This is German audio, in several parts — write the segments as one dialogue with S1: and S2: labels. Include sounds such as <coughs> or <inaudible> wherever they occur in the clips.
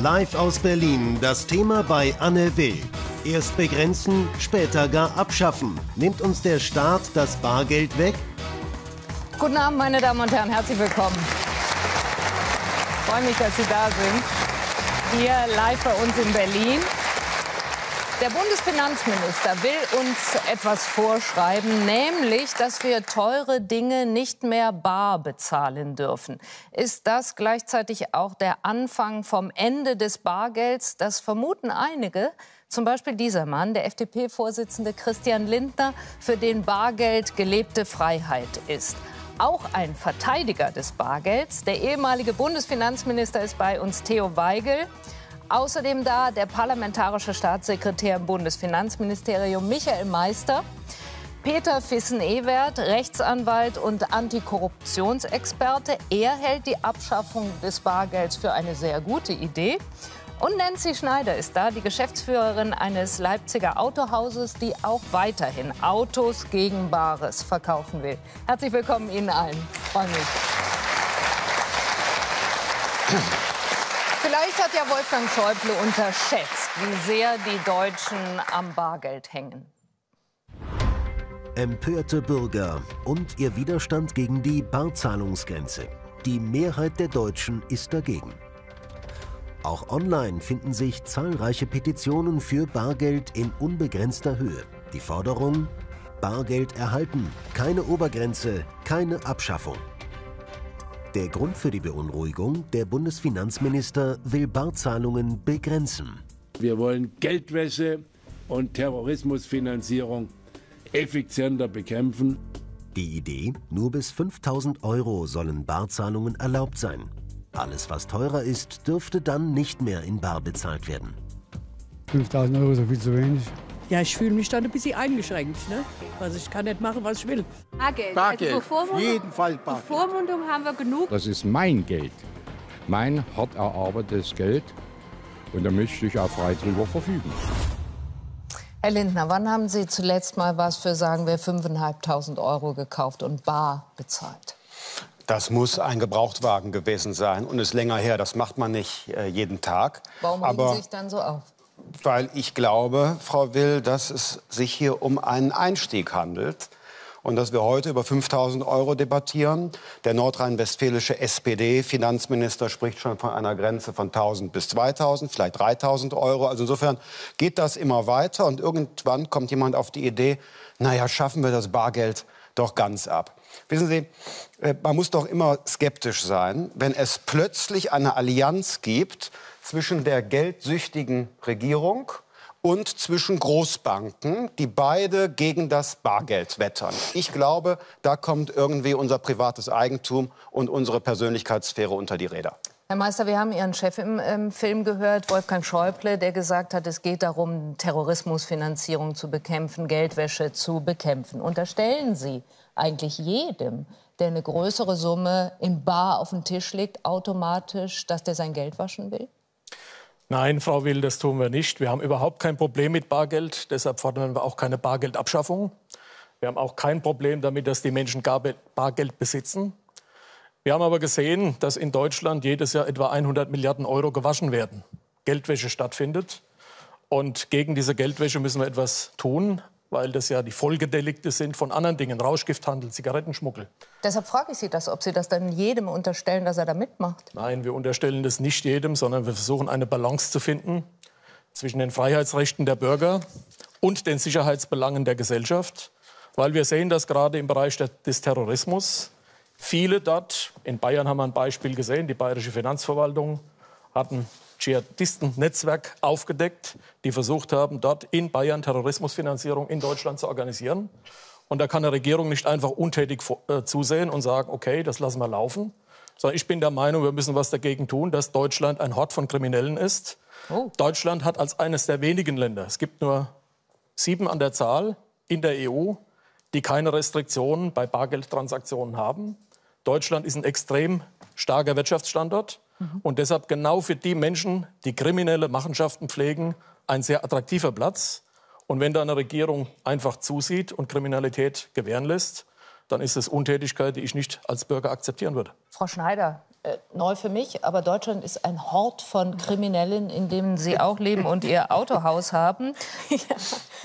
S1: Live aus Berlin, das Thema bei Anne Will. Erst begrenzen, später gar abschaffen. Nimmt uns der Staat das Bargeld weg?
S2: Guten Abend, meine Damen und Herren, herzlich willkommen. Ich freue mich, dass Sie da sind. Hier live bei uns in Berlin. Der Bundesfinanzminister will uns etwas vorschreiben, nämlich, dass wir teure Dinge nicht mehr bar bezahlen dürfen. Ist das gleichzeitig auch der Anfang vom Ende des Bargelds? Das vermuten einige. Zum Beispiel dieser Mann, der FDP-Vorsitzende Christian Lindner, für den Bargeld gelebte Freiheit ist. Auch ein Verteidiger des Bargelds, der ehemalige Bundesfinanzminister ist bei uns Theo Weigel. Außerdem da der parlamentarische Staatssekretär im Bundesfinanzministerium Michael Meister, Peter Fissen-Ewert, Rechtsanwalt und Antikorruptionsexperte. Er hält die Abschaffung des Bargelds für eine sehr gute Idee. Und Nancy Schneider ist da, die Geschäftsführerin eines Leipziger Autohauses, die auch weiterhin Autos gegen Bares verkaufen will. Herzlich willkommen Ihnen allen. Freue mich. Vielleicht hat ja Wolfgang Schäuble unterschätzt, wie sehr die Deutschen am Bargeld hängen.
S1: Empörte Bürger und ihr Widerstand gegen die Barzahlungsgrenze. Die Mehrheit der Deutschen ist dagegen. Auch online finden sich zahlreiche Petitionen für Bargeld in unbegrenzter Höhe. Die Forderung Bargeld erhalten, keine Obergrenze, keine Abschaffung. Der Grund für die Beunruhigung, der Bundesfinanzminister will Barzahlungen begrenzen.
S3: Wir wollen Geldwäsche und Terrorismusfinanzierung effizienter bekämpfen.
S1: Die Idee, nur bis 5000 Euro sollen Barzahlungen erlaubt sein. Alles, was teurer ist, dürfte dann nicht mehr in Bar bezahlt werden.
S4: 5000 Euro ist viel zu wenig.
S5: Ja, ich fühle mich dann ein bisschen eingeschränkt. Ne? Also ich kann nicht machen, was ich will.
S6: Bargeld.
S7: Bargeld.
S6: Also
S7: Auf jeden Fall Bargeld.
S6: Bevormundung haben wir genug.
S8: Das ist mein Geld. Mein hart erarbeitetes Geld. Und da möchte ich auch frei drüber verfügen.
S2: Herr Lindner, wann haben Sie zuletzt mal was für, sagen wir, 5.500 Euro gekauft und bar bezahlt?
S7: Das muss ein Gebrauchtwagen gewesen sein und ist länger her. Das macht man nicht äh, jeden Tag.
S2: Warum regen
S7: Aber
S2: Sie sich dann so auf?
S7: Weil ich glaube, Frau Will, dass es sich hier um einen Einstieg handelt. Und dass wir heute über 5000 Euro debattieren. Der nordrhein-westfälische SPD-Finanzminister spricht schon von einer Grenze von 1000 bis 2000, vielleicht 3000 Euro. Also insofern geht das immer weiter. Und irgendwann kommt jemand auf die Idee, naja, schaffen wir das Bargeld doch ganz ab. Wissen Sie, äh, man muss doch immer skeptisch sein, wenn es plötzlich eine Allianz gibt zwischen der geldsüchtigen Regierung und zwischen Großbanken, die beide gegen das Bargeld wettern. Ich glaube, da kommt irgendwie unser privates Eigentum und unsere Persönlichkeitssphäre unter die Räder.
S2: Herr Meister, wir haben Ihren Chef im ähm, Film gehört, Wolfgang Schäuble, der gesagt hat, es geht darum, Terrorismusfinanzierung zu bekämpfen, Geldwäsche zu bekämpfen. Unterstellen Sie eigentlich jedem, der eine größere Summe in Bar auf den Tisch legt, automatisch, dass der sein Geld waschen will?
S9: Nein, Frau Will, das tun wir nicht. Wir haben überhaupt kein Problem mit Bargeld. Deshalb fordern wir auch keine Bargeldabschaffung. Wir haben auch kein Problem damit, dass die Menschen Bargeld besitzen. Wir haben aber gesehen, dass in Deutschland jedes Jahr etwa 100 Milliarden Euro gewaschen werden, Geldwäsche stattfindet. Und gegen diese Geldwäsche müssen wir etwas tun, weil das ja die Folgedelikte sind von anderen Dingen, Rauschgifthandel, Zigarettenschmuggel.
S2: Deshalb frage ich Sie das, ob Sie das dann jedem unterstellen, dass er da mitmacht.
S9: Nein, wir unterstellen das nicht jedem, sondern wir versuchen eine Balance zu finden zwischen den Freiheitsrechten der Bürger und den Sicherheitsbelangen der Gesellschaft, weil wir sehen, dass gerade im Bereich des Terrorismus viele dort, in Bayern haben wir ein Beispiel gesehen, die bayerische Finanzverwaltung hat ein Dschihadisten-Netzwerk aufgedeckt, die versucht haben, dort in Bayern Terrorismusfinanzierung in Deutschland zu organisieren. Und da kann eine Regierung nicht einfach untätig äh, zusehen und sagen, okay, das lassen wir laufen. Sondern ich bin der Meinung, wir müssen was dagegen tun, dass Deutschland ein Hort von Kriminellen ist. Oh. Deutschland hat als eines der wenigen Länder, es gibt nur sieben an der Zahl in der EU, die keine Restriktionen bei Bargeldtransaktionen haben. Deutschland ist ein extrem starker Wirtschaftsstandort mhm. und deshalb genau für die Menschen, die kriminelle Machenschaften pflegen, ein sehr attraktiver Platz. Und wenn da eine Regierung einfach zusieht und Kriminalität gewähren lässt, dann ist es Untätigkeit, die ich nicht als Bürger akzeptieren würde.
S2: Frau Schneider, äh, neu für mich, aber Deutschland ist ein Hort von Kriminellen, in dem Sie auch leben und Ihr Autohaus haben. <laughs> Ja.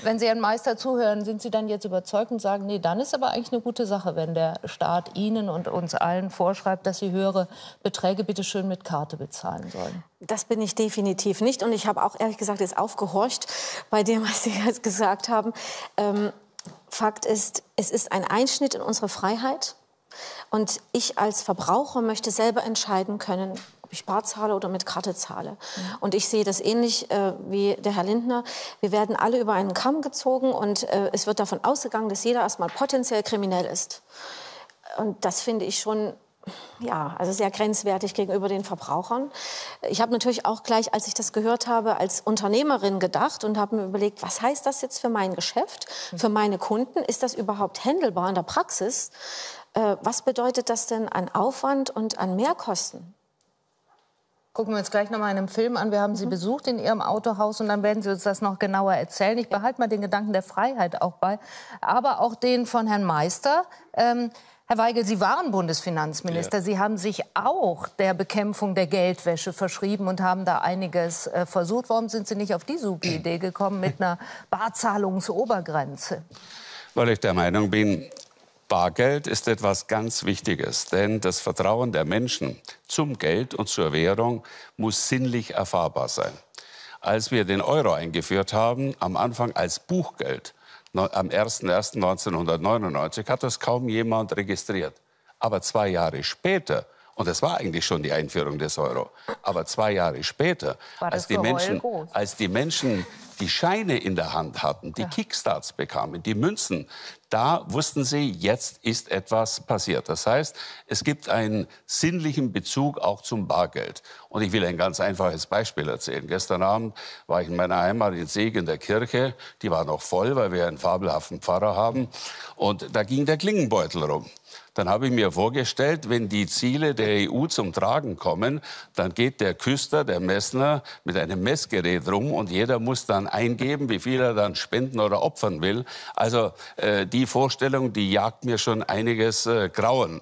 S2: Wenn Sie Ihren Meister zuhören, sind Sie dann jetzt überzeugt und sagen, nee, dann ist aber eigentlich eine gute Sache, wenn der Staat Ihnen und uns allen vorschreibt, dass Sie höhere Beträge bitte schön mit Karte bezahlen sollen?
S6: Das bin ich definitiv nicht. Und ich habe auch ehrlich gesagt jetzt aufgehorcht bei dem, was Sie jetzt gesagt haben. Ähm, Fakt ist, es ist ein Einschnitt in unsere Freiheit. Und ich als Verbraucher möchte selber entscheiden können, ob ich bar zahle oder mit Karte zahle. Mhm. Und ich sehe das ähnlich äh, wie der Herr Lindner. Wir werden alle über einen Kamm gezogen und äh, es wird davon ausgegangen, dass jeder erstmal potenziell kriminell ist. Und das finde ich schon ja, also sehr grenzwertig gegenüber den Verbrauchern. Ich habe natürlich auch gleich, als ich das gehört habe, als Unternehmerin gedacht und habe mir überlegt, was heißt das jetzt für mein Geschäft, mhm. für meine Kunden? Ist das überhaupt handelbar in der Praxis? Äh, was bedeutet das denn an Aufwand und an Mehrkosten?
S2: Gucken wir uns gleich noch mal einen Film an. Wir haben Sie mhm. besucht in Ihrem Autohaus und dann werden Sie uns das noch genauer erzählen. Ich behalte mal den Gedanken der Freiheit auch bei, aber auch den von Herrn Meister. Ähm, Herr Weigel, Sie waren Bundesfinanzminister. Ja. Sie haben sich auch der Bekämpfung der Geldwäsche verschrieben und haben da einiges äh, versucht. Warum sind Sie nicht auf die super Idee gekommen mit einer <laughs> Barzahlungsobergrenze?
S10: Weil ich der Meinung bin, Bargeld ist etwas ganz Wichtiges, denn das Vertrauen der Menschen zum Geld und zur Währung muss sinnlich erfahrbar sein. Als wir den Euro eingeführt haben, am Anfang als Buchgeld, am 01.01.1999, hat das kaum jemand registriert. Aber zwei Jahre später und das war eigentlich schon die Einführung des Euro. Aber zwei Jahre später, als die, Menschen, als die Menschen die Scheine in der Hand hatten, die ja. Kickstarts bekamen, die Münzen, da wussten sie, jetzt ist etwas passiert. Das heißt, es gibt einen sinnlichen Bezug auch zum Bargeld. Und ich will ein ganz einfaches Beispiel erzählen. Gestern Abend war ich in meiner Heimat in Seeg in der Kirche. Die war noch voll, weil wir einen fabelhaften Pfarrer haben. Und da ging der Klingenbeutel rum dann habe ich mir vorgestellt, wenn die Ziele der EU zum Tragen kommen, dann geht der Küster, der Messner mit einem Messgerät rum und jeder muss dann eingeben, wie viel er dann spenden oder opfern will. Also äh, die Vorstellung, die jagt mir schon einiges äh, Grauen.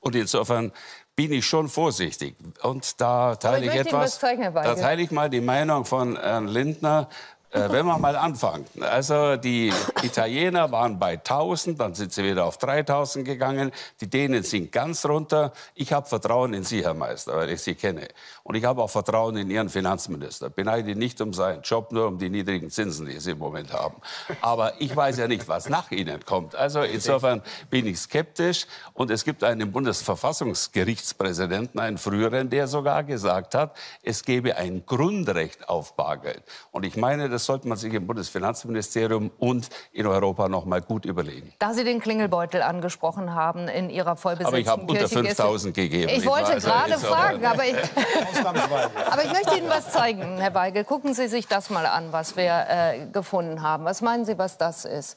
S10: Und insofern bin ich schon vorsichtig. Und da teile ich, ich etwas, da teile ich mal die Meinung von Herrn Lindner. Äh, wenn wir mal anfangen. Also die Italiener waren bei 1000, dann sind sie wieder auf 3000 gegangen. Die Dänen sind ganz runter. Ich habe Vertrauen in Sie, Herr Meister, weil ich Sie kenne. Und ich habe auch Vertrauen in Ihren Finanzminister. Beneide ihn nicht um seinen Job, nur um die niedrigen Zinsen, die Sie im Moment haben. Aber ich weiß ja nicht, was nach Ihnen kommt. Also insofern bin ich skeptisch. Und es gibt einen Bundesverfassungsgerichtspräsidenten, einen früheren, der sogar gesagt hat, es gebe ein Grundrecht auf Bargeld. Und ich meine, das sollte man sich im Bundesfinanzministerium und in Europa noch mal gut überlegen.
S2: Da Sie den Klingelbeutel angesprochen haben in Ihrer vollbesetzten
S10: Aber ich habe unter 5000 gegeben.
S2: Ich wollte also gerade fragen, aber ich, <laughs> aber ich möchte Ihnen was zeigen, Herr Weigel. Gucken Sie sich das mal an, was wir äh, gefunden haben. Was meinen Sie, was das ist?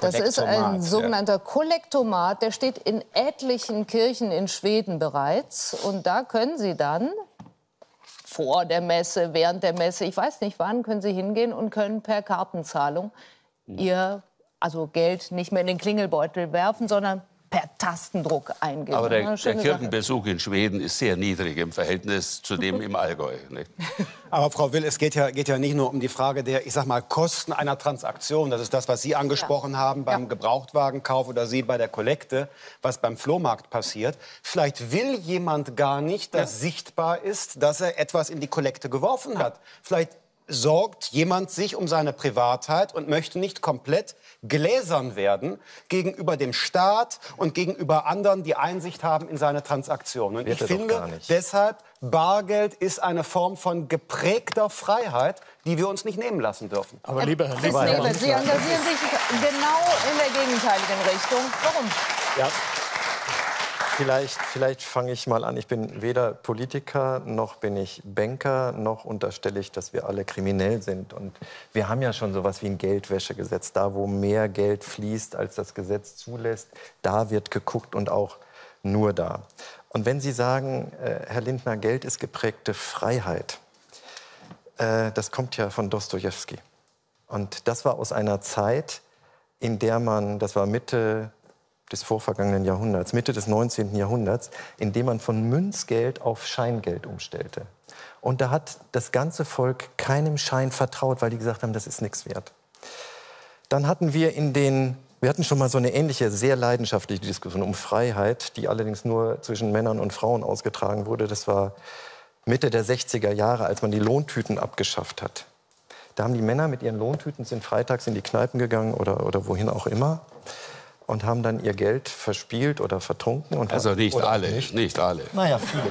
S2: Das ist ein sogenannter Kollektomat, der steht in etlichen Kirchen in Schweden bereits. Und da können Sie dann vor der Messe, während der Messe, ich weiß nicht wann, können Sie hingehen und können per Kartenzahlung. Ihr also Geld nicht mehr in den Klingelbeutel werfen, sondern per Tastendruck eingeben.
S10: Aber der, der Kirchenbesuch in Schweden ist sehr niedrig im Verhältnis zu dem im Allgäu. Nicht? <laughs>
S7: Aber Frau Will, es geht ja, geht ja nicht nur um die Frage der, ich sag mal, Kosten einer Transaktion. Das ist das, was Sie angesprochen ja. haben beim ja. Gebrauchtwagenkauf oder Sie bei der Kollekte, was beim Flohmarkt passiert. Vielleicht will jemand gar nicht, dass ja. sichtbar ist, dass er etwas in die Kollekte geworfen hat. Vielleicht sorgt jemand sich um seine Privatheit und möchte nicht komplett gläsern werden gegenüber dem Staat und gegenüber anderen, die Einsicht haben in seine Transaktionen. Und ich finde deshalb, Bargeld ist eine Form von geprägter Freiheit, die wir uns nicht nehmen lassen dürfen.
S2: Aber lieber Herr Lieber, Sie engagieren sich genau in der gegenteiligen Richtung. Warum?
S11: Ja. Vielleicht, vielleicht fange ich mal an. Ich bin weder Politiker noch bin ich Banker, noch unterstelle ich, dass wir alle kriminell sind. Und wir haben ja schon so etwas wie ein Geldwäschegesetz. Da, wo mehr Geld fließt, als das Gesetz zulässt, da wird geguckt und auch nur da. Und wenn Sie sagen, äh, Herr Lindner, Geld ist geprägte Freiheit, äh, das kommt ja von Dostoevsky. Und das war aus einer Zeit, in der man, das war Mitte des vorvergangenen Jahrhunderts, Mitte des 19. Jahrhunderts, in dem man von Münzgeld auf Scheingeld umstellte. Und da hat das ganze Volk keinem Schein vertraut, weil die gesagt haben, das ist nichts wert. Dann hatten wir in den wir hatten schon mal so eine ähnliche, sehr leidenschaftliche Diskussion um Freiheit, die allerdings nur zwischen Männern und Frauen ausgetragen wurde. Das war Mitte der 60er Jahre, als man die Lohntüten abgeschafft hat. Da haben die Männer mit ihren Lohntüten sind freitags in die Kneipen gegangen oder, oder wohin auch immer und haben dann ihr Geld verspielt oder vertrunken. Und
S10: also nicht alle,
S11: nicht.
S10: nicht. alle.
S11: Naja, viele.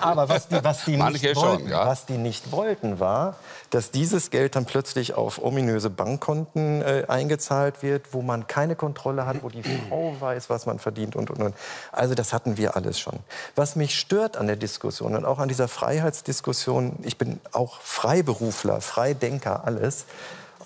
S11: Aber was die, was die, <laughs> nicht,
S10: schon,
S11: wollten,
S10: ja.
S11: was die nicht wollten, war, dass dieses Geld dann plötzlich auf ominöse Bankkonten äh, eingezahlt wird, wo man keine Kontrolle hat, wo die Frau weiß, was man verdient und, und, und. Also das hatten wir alles schon. Was mich stört an der Diskussion und auch an dieser Freiheitsdiskussion, ich bin auch Freiberufler, Freidenker, alles,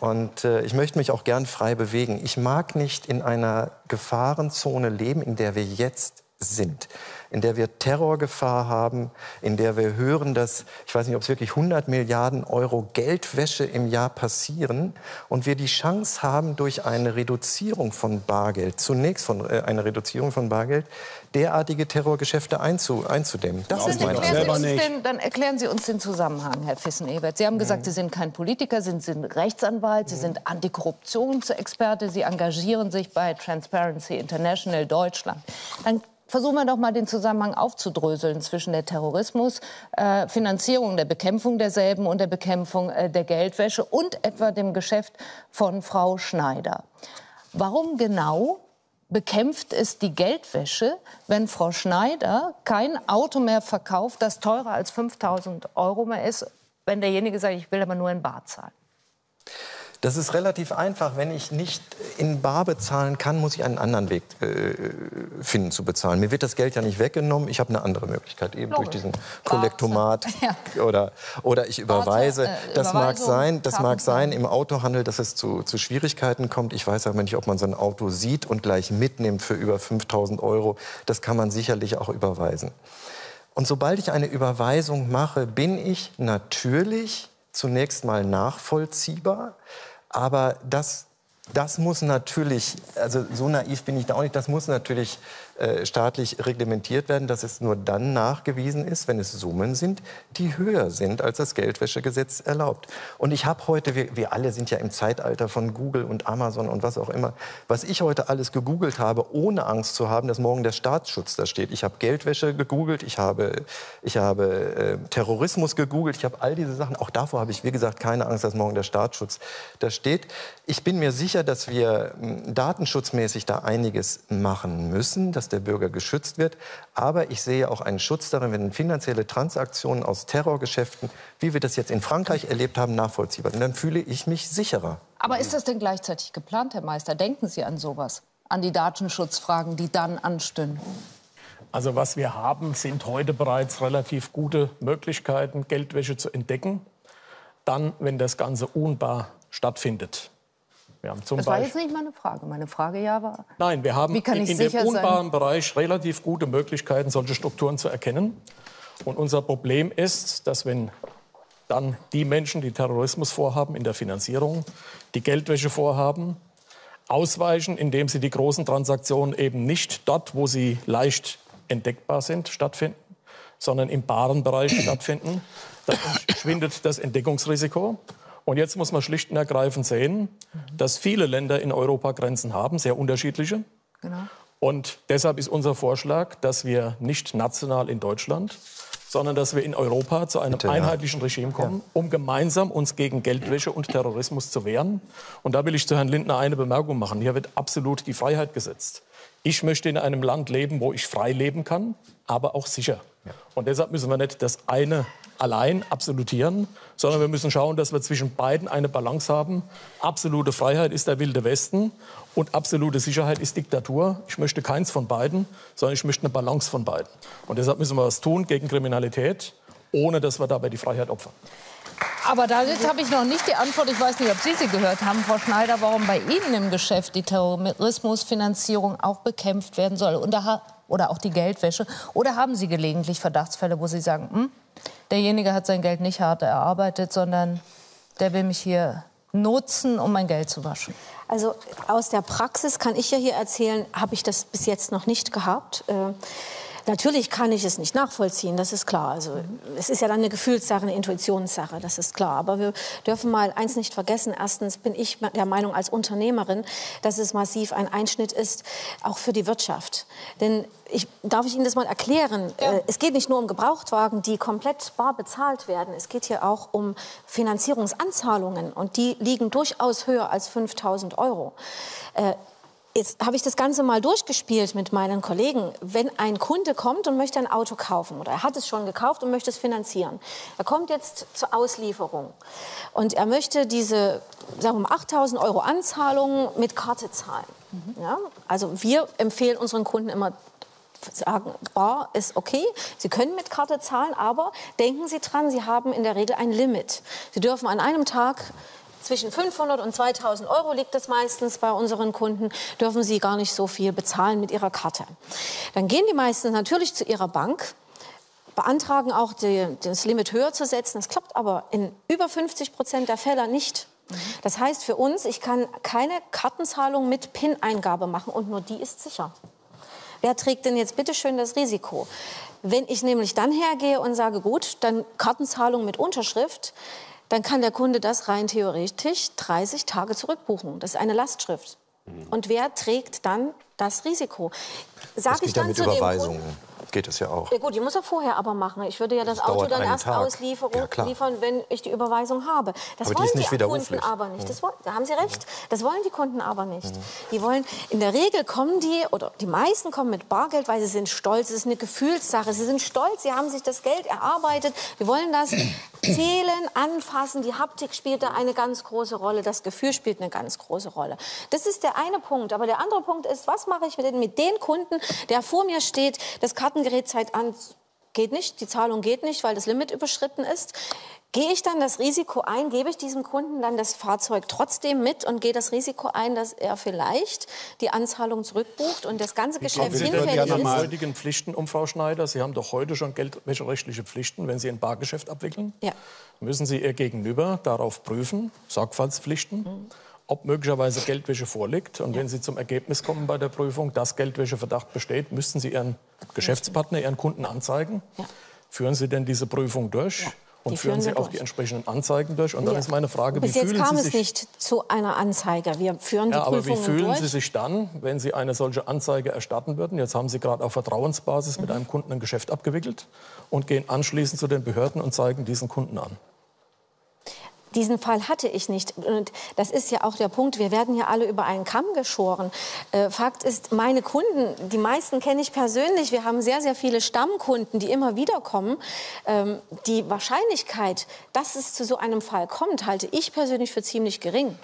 S11: und äh, ich möchte mich auch gern frei bewegen. Ich mag nicht in einer Gefahrenzone leben, in der wir jetzt sind in der wir Terrorgefahr haben, in der wir hören, dass, ich weiß nicht, ob es wirklich 100 Milliarden Euro Geldwäsche im Jahr passieren und wir die Chance haben, durch eine Reduzierung von Bargeld, zunächst von äh, eine Reduzierung von Bargeld, derartige Terrorgeschäfte einzu, einzudämmen. Das ist mein
S2: erklären Sie uns den, Dann erklären Sie uns den Zusammenhang, Herr Fissen-Ebert. Sie haben gesagt, mhm. Sie sind kein Politiker, Sie sind Rechtsanwalt, Sie mhm. sind Antikorruptionsexperte, Sie engagieren sich bei Transparency International Deutschland. Dann Versuchen wir doch mal den Zusammenhang aufzudröseln zwischen der Terrorismusfinanzierung, äh, der Bekämpfung derselben und der Bekämpfung äh, der Geldwäsche und etwa dem Geschäft von Frau Schneider. Warum genau bekämpft es die Geldwäsche, wenn Frau Schneider kein Auto mehr verkauft, das teurer als 5000 Euro mehr ist, wenn derjenige sagt, ich will aber nur in Bar zahlen?
S11: Das ist relativ einfach. Wenn ich nicht in Bar bezahlen kann, muss ich einen anderen Weg äh, finden zu bezahlen. Mir wird das Geld ja nicht weggenommen. Ich habe eine andere Möglichkeit, eben Logisch. durch diesen Kollektomat <laughs> ja. oder, oder ich überweise. Äh, das mag sein, das mag sein im Autohandel, dass es zu, zu Schwierigkeiten kommt. Ich weiß aber nicht, ob man so ein Auto sieht und gleich mitnimmt für über 5000 Euro. Das kann man sicherlich auch überweisen. Und sobald ich eine Überweisung mache, bin ich natürlich zunächst mal nachvollziehbar. Aber das, das muss natürlich, also so naiv bin ich da auch nicht, das muss natürlich äh, staatlich reglementiert werden, dass es nur dann nachgewiesen ist, wenn es Summen sind, die höher sind, als das Geldwäschegesetz erlaubt. Und ich habe heute, wir, wir alle sind ja im Zeitalter von Google und Amazon und was auch immer, was ich heute alles gegoogelt habe, ohne Angst zu haben, dass morgen der Staatsschutz da steht. Ich habe Geldwäsche gegoogelt, ich habe, ich habe äh, Terrorismus gegoogelt, ich habe all diese Sachen. Auch davor habe ich, wie gesagt, keine Angst, dass morgen der Staatsschutz da steht. Ich bin mir sicher, dass wir hm, datenschutzmäßig da einiges machen müssen. Das dass der Bürger geschützt wird. Aber ich sehe auch einen Schutz darin, wenn finanzielle Transaktionen aus Terrorgeschäften, wie wir das jetzt in Frankreich erlebt haben, nachvollziehbar sind. Dann fühle ich mich sicherer.
S2: Aber ist das denn gleichzeitig geplant, Herr Meister? Denken Sie an sowas? An die Datenschutzfragen, die dann anstünden?
S9: Also was wir haben, sind heute bereits relativ gute Möglichkeiten, Geldwäsche zu entdecken. Dann, wenn das Ganze unbar stattfindet.
S2: Wir haben zum das war jetzt nicht meine Frage. Meine Frage ja war.
S9: Nein, wir haben in, in dem unbaren Bereich relativ gute Möglichkeiten, solche Strukturen zu erkennen. Und unser Problem ist, dass wenn dann die Menschen, die Terrorismus vorhaben in der Finanzierung, die Geldwäsche vorhaben, ausweichen, indem sie die großen Transaktionen eben nicht dort, wo sie leicht entdeckbar sind, stattfinden, sondern im baren Bereich stattfinden. Dann schwindet das Entdeckungsrisiko. Und jetzt muss man schlicht und ergreifend sehen, dass viele Länder in Europa Grenzen haben, sehr unterschiedliche. Genau. Und deshalb ist unser Vorschlag, dass wir nicht national in Deutschland, sondern dass wir in Europa zu einem Bitte, einheitlichen Regime kommen, ja. um gemeinsam uns gegen Geldwäsche und Terrorismus zu wehren. Und da will ich zu Herrn Lindner eine Bemerkung machen. Hier wird absolut die Freiheit gesetzt. Ich möchte in einem Land leben, wo ich frei leben kann, aber auch sicher. Ja. Und deshalb müssen wir nicht das eine allein absolutieren, sondern wir müssen schauen, dass wir zwischen beiden eine Balance haben. Absolute Freiheit ist der wilde Westen und absolute Sicherheit ist Diktatur. Ich möchte keins von beiden, sondern ich möchte eine Balance von beiden. Und deshalb müssen wir was tun gegen Kriminalität, ohne dass wir dabei die Freiheit opfern.
S2: Aber da habe ich noch nicht die Antwort. Ich weiß nicht, ob Sie sie gehört haben, Frau Schneider, warum bei Ihnen im Geschäft die Terrorismusfinanzierung auch bekämpft werden soll oder, oder auch die Geldwäsche. Oder haben Sie gelegentlich Verdachtsfälle, wo Sie sagen, hm, derjenige hat sein Geld nicht hart erarbeitet, sondern der will mich hier nutzen, um mein Geld zu waschen?
S6: Also aus der Praxis kann ich ja hier erzählen, habe ich das bis jetzt noch nicht gehabt. Äh, Natürlich kann ich es nicht nachvollziehen, das ist klar. Also, es ist ja dann eine Gefühlssache, eine Intuitionssache, das ist klar. Aber wir dürfen mal eins nicht vergessen. Erstens bin ich der Meinung als Unternehmerin, dass es massiv ein Einschnitt ist, auch für die Wirtschaft. Denn ich, darf ich Ihnen das mal erklären? Ja. Äh, es geht nicht nur um Gebrauchtwagen, die komplett bar bezahlt werden. Es geht hier auch um Finanzierungsanzahlungen. Und die liegen durchaus höher als 5000 Euro. Jetzt habe ich das Ganze mal durchgespielt mit meinen Kollegen. Wenn ein Kunde kommt und möchte ein Auto kaufen oder er hat es schon gekauft und möchte es finanzieren, er kommt jetzt zur Auslieferung und er möchte diese sagen wir mal 8.000 Euro Anzahlung mit Karte zahlen. Mhm. Ja? Also wir empfehlen unseren Kunden immer sagen, bar ist okay, Sie können mit Karte zahlen, aber denken Sie dran, Sie haben in der Regel ein Limit. Sie dürfen an einem Tag zwischen 500 und 2000 Euro liegt es meistens bei unseren Kunden, dürfen sie gar nicht so viel bezahlen mit ihrer Karte. Dann gehen die meisten natürlich zu ihrer Bank, beantragen auch die, das Limit höher zu setzen. Das klappt aber in über 50 Prozent der Fälle nicht. Das heißt für uns, ich kann keine Kartenzahlung mit PIN-Eingabe machen und nur die ist sicher. Wer trägt denn jetzt bitte schön das Risiko? Wenn ich nämlich dann hergehe und sage, gut, dann Kartenzahlung mit Unterschrift, dann kann der Kunde das rein theoretisch 30 Tage zurückbuchen. Das ist eine Lastschrift. Mhm. Und wer trägt dann das Risiko?
S11: Sag das ich dann ja mit Überweisungen. Geht es ja auch.
S6: Ja gut, die muss er vorher aber machen. Ich würde ja das, das Auto dann erst Auslieferung ja, liefern, wenn ich die Überweisung habe. Das aber wollen die, die Kunden aber nicht. Das wollen, da haben Sie recht. Das wollen die Kunden aber nicht. Mhm. Die wollen, in der Regel kommen die, oder die meisten kommen mit Bargeld, weil sie sind stolz. Es ist eine Gefühlssache. Sie sind stolz, sie haben sich das Geld erarbeitet. Wir wollen das zählen, anfassen. Die Haptik spielt da eine ganz große Rolle. Das Gefühl spielt eine ganz große Rolle. Das ist der eine Punkt. Aber der andere Punkt ist, was mache ich mit, mit den Kunden, der vor mir steht, das Kartengerät zeigt an, geht nicht, die Zahlung geht nicht, weil das Limit überschritten ist. Gehe ich dann das Risiko ein, gebe ich diesem Kunden dann das Fahrzeug trotzdem mit und gehe das Risiko ein, dass er vielleicht die Anzahlung zurückbucht und das ganze Geschäft hinfällig ist?
S9: Sie heutigen Pflichten Frau Schneider? Sie haben doch heute schon geldwäscherechtliche Pflichten, wenn Sie ein Bargeschäft abwickeln. Ja. Müssen Sie Ihr Gegenüber darauf prüfen, Sorgfaltspflichten. Mhm ob möglicherweise Geldwäsche vorliegt. Und ja. wenn Sie zum Ergebnis kommen bei der Prüfung, dass Geldwäscheverdacht besteht, müssten Sie Ihren Geschäftspartner, Ihren Kunden anzeigen. Ja. Führen Sie denn diese Prüfung durch? Ja. Und führen, Sie auch durch. die entsprechenden Anzeigen durch? Und dann ist meine Frage,
S6: Bis
S9: wie
S6: jetzt
S9: fühlen
S6: kam
S9: Sie
S6: sich... es nicht zu einer Anzeige. Wir führen die
S9: ja, aber
S6: Prüfungen
S9: wie fühlen
S6: durch.
S9: Sie sich dann, wenn Sie eine solche Anzeige erstatten würden? Jetzt haben Sie gerade auf Vertrauensbasis mhm. mit einem Kunden ein Geschäft abgewickelt und gehen anschließend zu den Behörden und zeigen diesen Kunden an.
S6: Diesen Fall hatte ich nicht. Und das ist ja auch der Punkt. Wir werden ja alle über einen Kamm geschoren. Äh, Fakt ist, meine Kunden, die meisten kenne ich persönlich. Wir haben sehr, sehr viele Stammkunden, die immer wieder kommen. Ähm, die Wahrscheinlichkeit, dass es zu so einem Fall kommt, halte ich persönlich für ziemlich gering.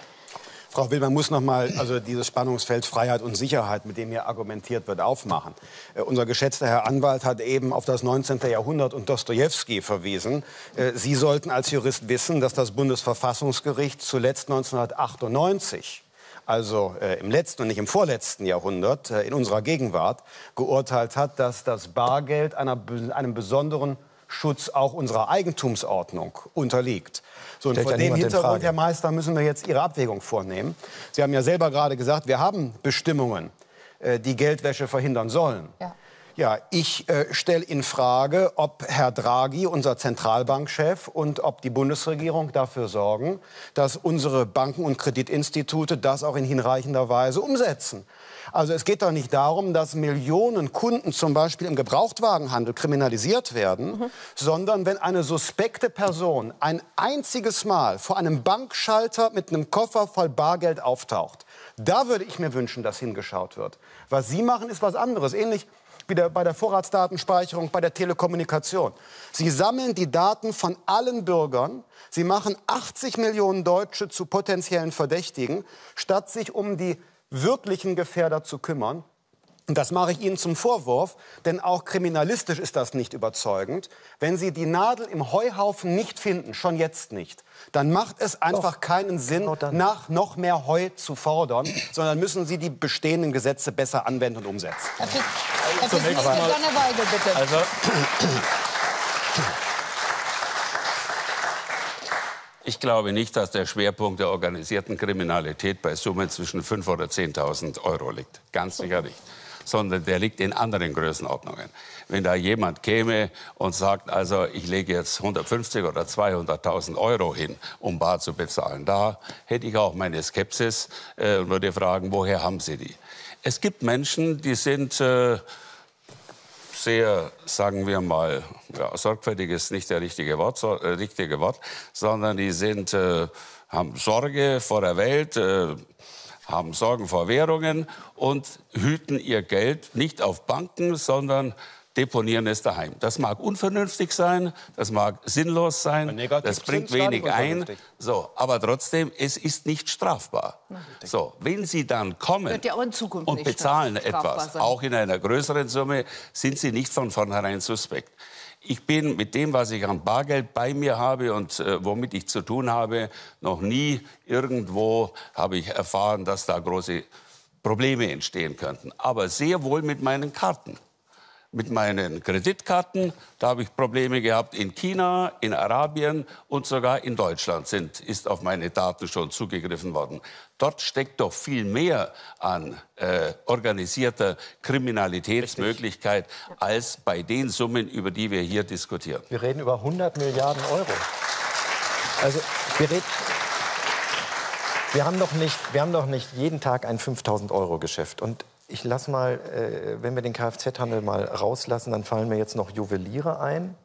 S7: Frau Will, man muss noch mal also dieses Spannungsfeld Freiheit und Sicherheit, mit dem hier argumentiert wird, aufmachen. Äh, unser geschätzter Herr Anwalt hat eben auf das 19. Jahrhundert und Dostoevsky verwiesen. Äh, Sie sollten als Jurist wissen, dass das Bundesverfassungsgericht zuletzt 1998 also äh, im letzten und nicht im vorletzten Jahrhundert, äh, in unserer Gegenwart, geurteilt hat, dass das Bargeld einer, einem besonderen Schutz auch unserer Eigentumsordnung unterliegt. So, und vor ja dem Hintergrund, Herr Meister, müssen wir jetzt Ihre Abwägung vornehmen. Sie haben ja selber gerade gesagt, wir haben Bestimmungen, äh, die Geldwäsche verhindern sollen. Ja. Ja, ich äh, stelle in Frage, ob Herr Draghi, unser Zentralbankchef, und ob die Bundesregierung dafür sorgen, dass unsere Banken und Kreditinstitute das auch in hinreichender Weise umsetzen. Also es geht doch nicht darum, dass Millionen Kunden zum Beispiel im Gebrauchtwagenhandel kriminalisiert werden, mhm. sondern wenn eine suspekte Person ein einziges Mal vor einem Bankschalter mit einem Koffer voll Bargeld auftaucht. Da würde ich mir wünschen, dass hingeschaut wird. Was Sie machen, ist was anderes. Ähnlich wie der, bei der Vorratsdatenspeicherung, bei der Telekommunikation. Sie sammeln die Daten von allen Bürgern. Sie machen 80 Millionen Deutsche zu potenziellen Verdächtigen, statt sich um die wirklichen Gefährder zu kümmern. Und das mache ich Ihnen zum Vorwurf, denn auch kriminalistisch ist das nicht überzeugend. Wenn Sie die Nadel im Heuhaufen nicht finden, schon jetzt nicht, dann macht es einfach Doch. keinen Sinn, nach noch mehr Heu zu fordern, <clears throat> sondern müssen Sie die bestehenden Gesetze besser anwenden und umsetzen. Herr Fick,
S2: Herr Fick, Weige, bitte. Also, <clears throat>
S10: Ich glaube nicht, dass der Schwerpunkt der organisierten Kriminalität bei Summen zwischen 5.000 oder 10.000 Euro liegt. Ganz sicher nicht. Sondern der liegt in anderen Größenordnungen. Wenn da jemand käme und sagt, also ich lege jetzt 150 oder 200.000 Euro hin, um bar zu bezahlen, da hätte ich auch meine Skepsis äh, und würde fragen, woher haben Sie die? Es gibt Menschen, die sind äh, sehr, sagen wir mal, ja, sorgfältig ist nicht der richtige Wort, so, äh, richtige Wort sondern die sind, äh, haben Sorge vor der Welt, äh, haben Sorgen vor Währungen und hüten ihr Geld nicht auf Banken, sondern deponieren es daheim. Das mag unvernünftig sein, das mag sinnlos sein, das bringt wenig ein. So, aber trotzdem, es ist nicht strafbar. So, wenn Sie dann kommen
S2: ja
S10: und bezahlen etwas, sein. auch in einer größeren Summe, sind Sie nicht von vornherein suspekt. Ich bin mit dem, was ich an Bargeld bei mir habe und äh, womit ich zu tun habe, noch nie irgendwo habe ich erfahren, dass da große Probleme entstehen könnten. Aber sehr wohl mit meinen Karten mit meinen Kreditkarten. Da habe ich Probleme gehabt in China, in Arabien und sogar in Deutschland sind, ist auf meine Daten schon zugegriffen worden. Dort steckt doch viel mehr an äh, organisierter Kriminalitätsmöglichkeit Richtig. als bei den Summen, über die wir hier diskutieren.
S11: Wir reden über 100 Milliarden Euro. Also wir reden, wir haben doch nicht, wir haben doch nicht jeden Tag ein 5000 Euro Geschäft. Und ich lasse mal, äh, wenn wir den Kfz-Handel mal rauslassen, dann fallen mir jetzt noch Juweliere ein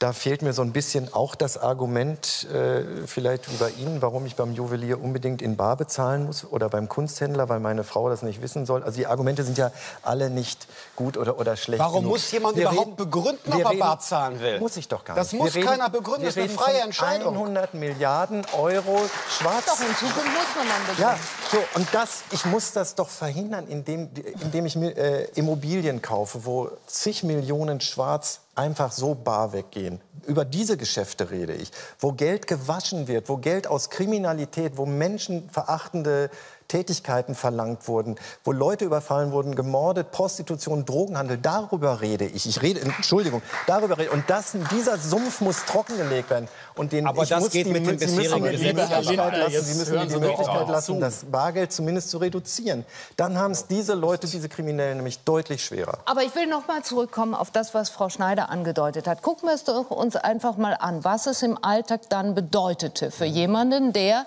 S11: da fehlt mir so ein bisschen auch das Argument, äh, vielleicht wie bei Ihnen, warum ich beim Juwelier unbedingt in Bar bezahlen muss oder beim Kunsthändler, weil meine Frau das nicht wissen soll. Also die Argumente sind ja alle nicht gut oder, oder schlecht.
S7: Warum
S11: genug.
S7: muss jemand wir überhaupt reden, begründen, ob er Bar zahlen will?
S11: Muss ich doch gar nicht.
S7: Das muss reden, keiner begründen, das ist eine freie Entscheidung.
S11: 100 Milliarden Euro schwarz.
S2: Doch, in Zukunft muss man dann begründen.
S11: Ja, so, und das, ich muss das doch verhindern, indem, indem ich mir äh, Immobilien kaufe, wo zig Millionen schwarz einfach so bar weggehen. Über diese Geschäfte rede ich, wo Geld gewaschen wird, wo Geld aus Kriminalität, wo menschenverachtende Tätigkeiten verlangt wurden, wo Leute überfallen wurden, gemordet, Prostitution, Drogenhandel, darüber rede ich. Ich rede, Entschuldigung, darüber rede Und das, dieser Sumpf muss trockengelegt werden. Und den,
S7: Aber das geht die, mit dem bisherigen
S11: Gesetz lassen, Sie müssen die Möglichkeit lassen, das Bargeld zumindest zu reduzieren. Dann haben es diese Leute, diese Kriminellen nämlich deutlich schwerer.
S2: Aber ich will noch mal zurückkommen auf das, was Frau Schneider angedeutet hat. Gucken wir es doch uns einfach mal an, was es im Alltag dann bedeutete für jemanden, der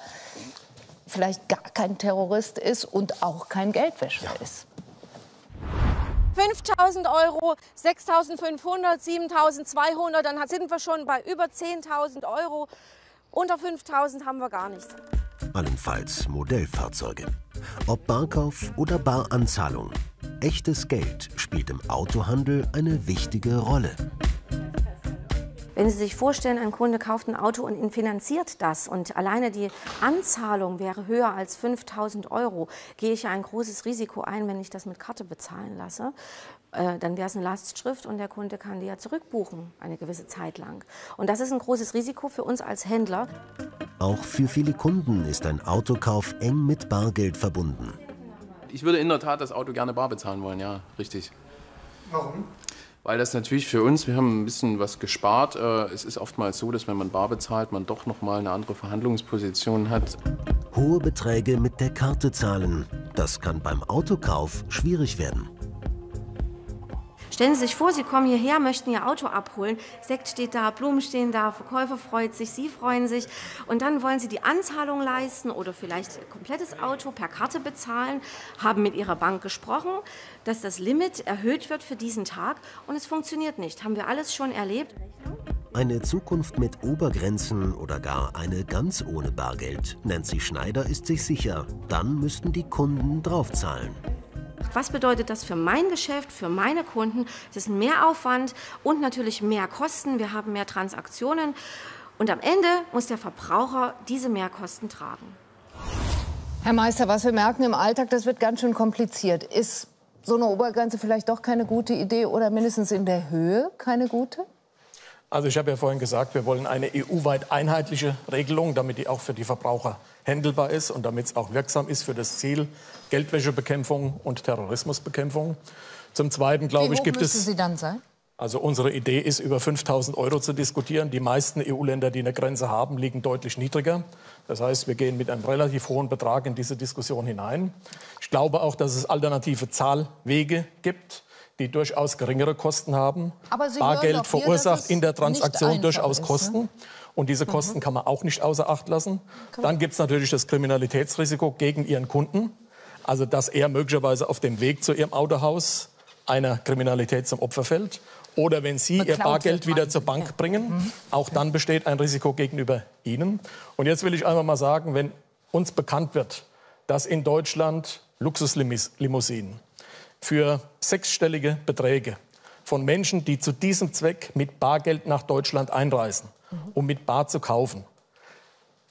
S2: vielleicht gar kein Terrorist ist und auch kein Geldwäscher ja. ist.
S12: 5.000 Euro, 6.500, 7.200, dann sind wir schon bei über 10.000 Euro. Unter 5.000 haben wir gar nichts.
S1: Allenfalls Modellfahrzeuge. Ob Barkauf oder Baranzahlung. Echtes Geld spielt im Autohandel eine wichtige Rolle.
S6: Wenn Sie sich vorstellen, ein Kunde kauft ein Auto und finanziert das und alleine die Anzahlung wäre höher als 5000 Euro, gehe ich ja ein großes Risiko ein, wenn ich das mit Karte bezahlen lasse. Äh, dann wäre es eine Lastschrift und der Kunde kann die ja zurückbuchen, eine gewisse Zeit lang. Und das ist ein großes Risiko für uns als Händler.
S1: Auch für viele Kunden ist ein Autokauf eng mit Bargeld verbunden.
S13: Ich würde in der Tat das Auto gerne bar bezahlen wollen, ja, richtig.
S7: Warum?
S13: Weil das natürlich für uns, wir haben ein bisschen was gespart. Äh, es ist oftmals so, dass wenn man bar bezahlt, man doch noch mal eine andere Verhandlungsposition hat.
S1: Hohe Beträge mit der Karte zahlen, das kann beim Autokauf schwierig werden.
S6: Stellen Sie sich vor, Sie kommen hierher, möchten Ihr Auto abholen. Sekt steht da, Blumen stehen da, Verkäufer freut sich, Sie freuen sich. Und dann wollen Sie die Anzahlung leisten oder vielleicht ein komplettes Auto per Karte bezahlen, haben mit Ihrer Bank gesprochen, dass das Limit erhöht wird für diesen Tag und es funktioniert nicht. Haben wir alles schon erlebt?
S1: Eine Zukunft mit Obergrenzen oder gar eine ganz ohne Bargeld. Nancy Schneider ist sich sicher, dann müssten die Kunden draufzahlen.
S6: Was bedeutet das für mein Geschäft, für meine Kunden? Das ist mehr Aufwand und natürlich mehr Kosten. Wir haben mehr Transaktionen. Und am Ende muss der Verbraucher diese Mehrkosten tragen.
S2: Herr Meister, was wir merken im Alltag, das wird ganz schön kompliziert. Ist so eine Obergrenze vielleicht doch keine gute Idee oder mindestens in der Höhe keine gute?
S9: Also ich habe ja vorhin gesagt, wir wollen eine EU-weit einheitliche Regelung, damit die auch für die Verbraucher händelbar ist und damit es auch wirksam ist für das Ziel Geldwäschebekämpfung und Terrorismusbekämpfung. Zum Zweiten, glaube ich, gibt
S2: es... Sie dann sein?
S9: Also unsere Idee ist, über 5000 Euro zu diskutieren. Die meisten EU-Länder, die eine Grenze haben, liegen deutlich niedriger. Das heißt, wir gehen mit einem relativ hohen Betrag in diese Diskussion hinein. Ich glaube auch, dass es alternative Zahlwege gibt, die durchaus geringere Kosten haben.
S2: Aber Sie
S9: Bargeld
S2: doch
S9: verursacht in der Transaktion durchaus
S2: ist, ne?
S9: Kosten. Und diese Kosten kann man auch nicht außer Acht lassen. Dann gibt es natürlich das Kriminalitätsrisiko gegen Ihren Kunden. Also, dass er möglicherweise auf dem Weg zu Ihrem Autohaus einer Kriminalität zum Opfer fällt. Oder wenn Sie Ihr
S2: Beklaut
S9: Bargeld
S2: wird,
S9: wieder zur Bank bringen, auch dann besteht ein Risiko gegenüber Ihnen. Und jetzt will ich einfach mal sagen, wenn uns bekannt wird, dass in Deutschland Luxuslimousinen für sechsstellige Beträge von Menschen, die zu diesem Zweck mit Bargeld nach Deutschland einreisen, um mit Bar zu kaufen,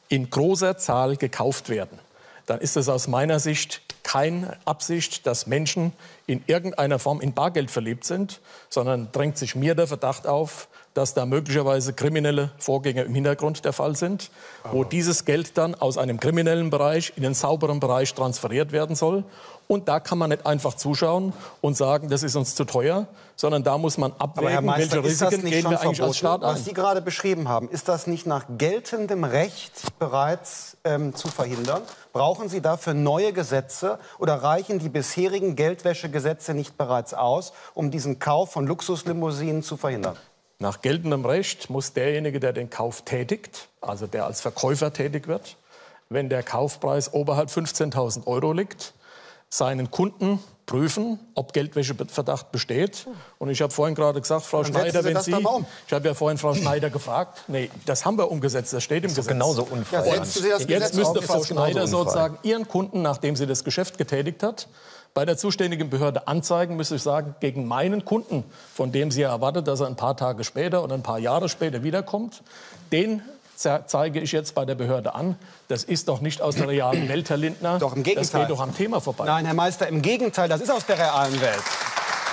S9: in großer Zahl gekauft werden, dann ist es aus meiner Sicht keine Absicht, dass Menschen in irgendeiner Form in Bargeld verliebt sind, sondern drängt sich mir der Verdacht auf, dass da möglicherweise kriminelle Vorgänge im Hintergrund der Fall sind, wo dieses Geld dann aus einem kriminellen Bereich in den sauberen Bereich transferiert werden soll. Und da kann man nicht einfach zuschauen und sagen, das ist uns zu teuer, sondern da muss man
S7: Aber
S9: abwägen,
S7: Meister,
S9: welche Risiken gehen wir eigentlich als Staat ein.
S7: was Sie gerade beschrieben haben? Ist das nicht nach geltendem Recht bereits ähm, zu verhindern? Brauchen Sie dafür neue Gesetze oder reichen die bisherigen Geldwäschegesetze nicht bereits aus, um diesen Kauf von Luxuslimousinen zu verhindern?
S9: Nach geltendem Recht muss derjenige, der den Kauf tätigt, also der als Verkäufer tätig wird, wenn der Kaufpreis oberhalb 15.000 Euro liegt, seinen Kunden prüfen, ob Geldwäscheverdacht besteht. Und ich habe vorhin gerade gesagt, Frau
S7: Dann
S9: Schneider,
S7: Sie
S9: wenn
S7: das
S9: Sie,
S7: um.
S9: ich habe ja vorhin Frau Schneider gefragt, nee, das haben wir umgesetzt, das steht im Gesetz.
S11: genauso unfrei.
S7: Ja, setzen Sie das
S9: Jetzt
S7: Gesetz
S9: müsste. Frau
S11: das
S9: Schneider
S11: unfrei?
S9: sozusagen Ihren Kunden, nachdem sie das Geschäft getätigt hat, bei der zuständigen Behörde anzeigen, müsste ich sagen, gegen meinen Kunden, von dem sie erwartet, dass er ein paar Tage später oder ein paar Jahre später wiederkommt, den zeige ich jetzt bei der Behörde an. Das ist doch nicht aus der realen Welt, Herr Lindner.
S7: Doch, im
S9: Das
S7: Gegenteil.
S9: geht doch am Thema vorbei.
S7: Nein, Herr Meister, im Gegenteil, das ist aus der realen Welt.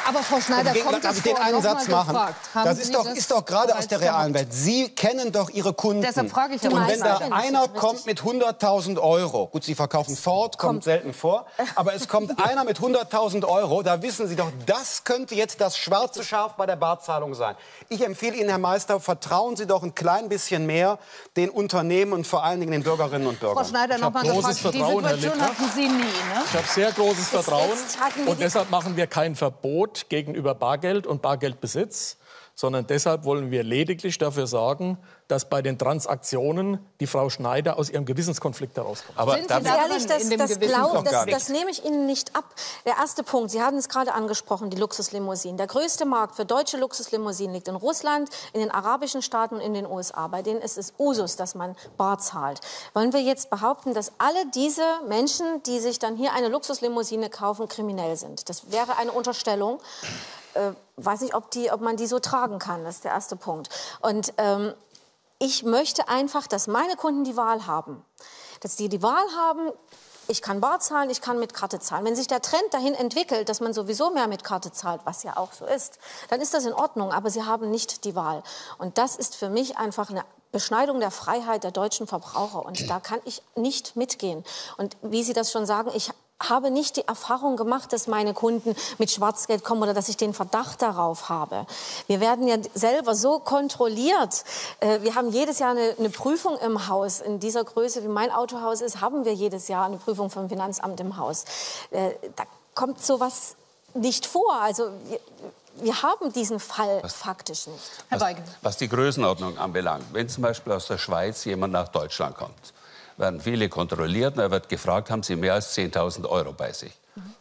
S2: Aber Frau Schneider,
S7: Im Gegenteil,
S2: kommt
S7: darf ich den
S2: vor,
S7: einen Satz machen? Das ist doch,
S2: das
S7: ist doch gerade aus der realen? Welt. Sie kennen doch Ihre Kunden.
S2: Deshalb frage ich ja
S7: Und wenn da
S2: Richtig.
S7: einer kommt mit 100.000 Euro, gut, Sie verkaufen Ford, kommt selten vor, aber es kommt <laughs> einer mit 100.000 Euro, da wissen Sie doch, das könnte jetzt das schwarze Schaf bei der Barzahlung sein. Ich empfehle Ihnen, Herr Meister, vertrauen Sie doch ein klein bisschen mehr den Unternehmen und vor allen Dingen den Bürgerinnen und Bürgern.
S2: Frau Schneider,
S9: Ich
S2: noch
S9: hab
S2: mal
S9: großes
S2: gefragt, die
S9: Vertrauen, Herr
S2: Situation hatten Sie nie, ne?
S9: Ich habe sehr großes Vertrauen und
S12: die-
S9: deshalb machen wir kein Verbot gegenüber Bargeld und Bargeldbesitz, sondern deshalb wollen wir lediglich dafür sorgen, dass bei den Transaktionen die Frau Schneider aus ihrem Gewissenskonflikt herauskommt.
S10: Aber
S2: Sind Sie da
S6: Ehrlich, das, das, glaub, das, das nehme ich Ihnen nicht ab. Der erste Punkt, Sie haben es gerade angesprochen, die Luxuslimousinen. Der größte Markt für deutsche Luxuslimousinen liegt in Russland, in den arabischen Staaten und in den USA. Bei denen ist es Usus, dass man bar zahlt. Wollen wir jetzt behaupten, dass alle diese Menschen, die sich dann hier eine Luxuslimousine kaufen, kriminell sind? Das wäre eine Unterstellung. Äh, weiß nicht, ob, die, ob man die so tragen kann. Das ist der erste Punkt. Und ähm, ich möchte einfach, dass meine Kunden die Wahl haben. Dass die die Wahl haben, ich kann bar zahlen, ich kann mit Karte zahlen. Wenn sich der Trend dahin entwickelt, dass man sowieso mehr mit Karte zahlt, was ja auch so ist, dann ist das in Ordnung. Aber sie haben nicht die Wahl. Und das ist für mich einfach eine Beschneidung der Freiheit der deutschen Verbraucher. Und da kann ich nicht mitgehen. Und wie Sie das schon sagen, ich habe nicht die Erfahrung gemacht, dass meine Kunden mit Schwarzgeld kommen oder dass ich den Verdacht darauf habe. Wir werden ja selber so kontrolliert. Äh, Wir haben jedes Jahr eine, eine Prüfung im Haus. In dieser Größe, wie mein Autohaus ist, haben wir jedes Jahr eine Prüfung vom Finanzamt im Haus. Äh, Da kommt sowas nicht vor. Also wir, wir haben diesen Fall faktisch nicht.
S2: Herr Weigel.
S10: Was die Größenordnung anbelangt, wenn zum Beispiel aus der Schweiz jemand nach Deutschland kommt, werden viele kontrolliert und er wird gefragt, haben Sie mehr als 10.000 Euro bei sich?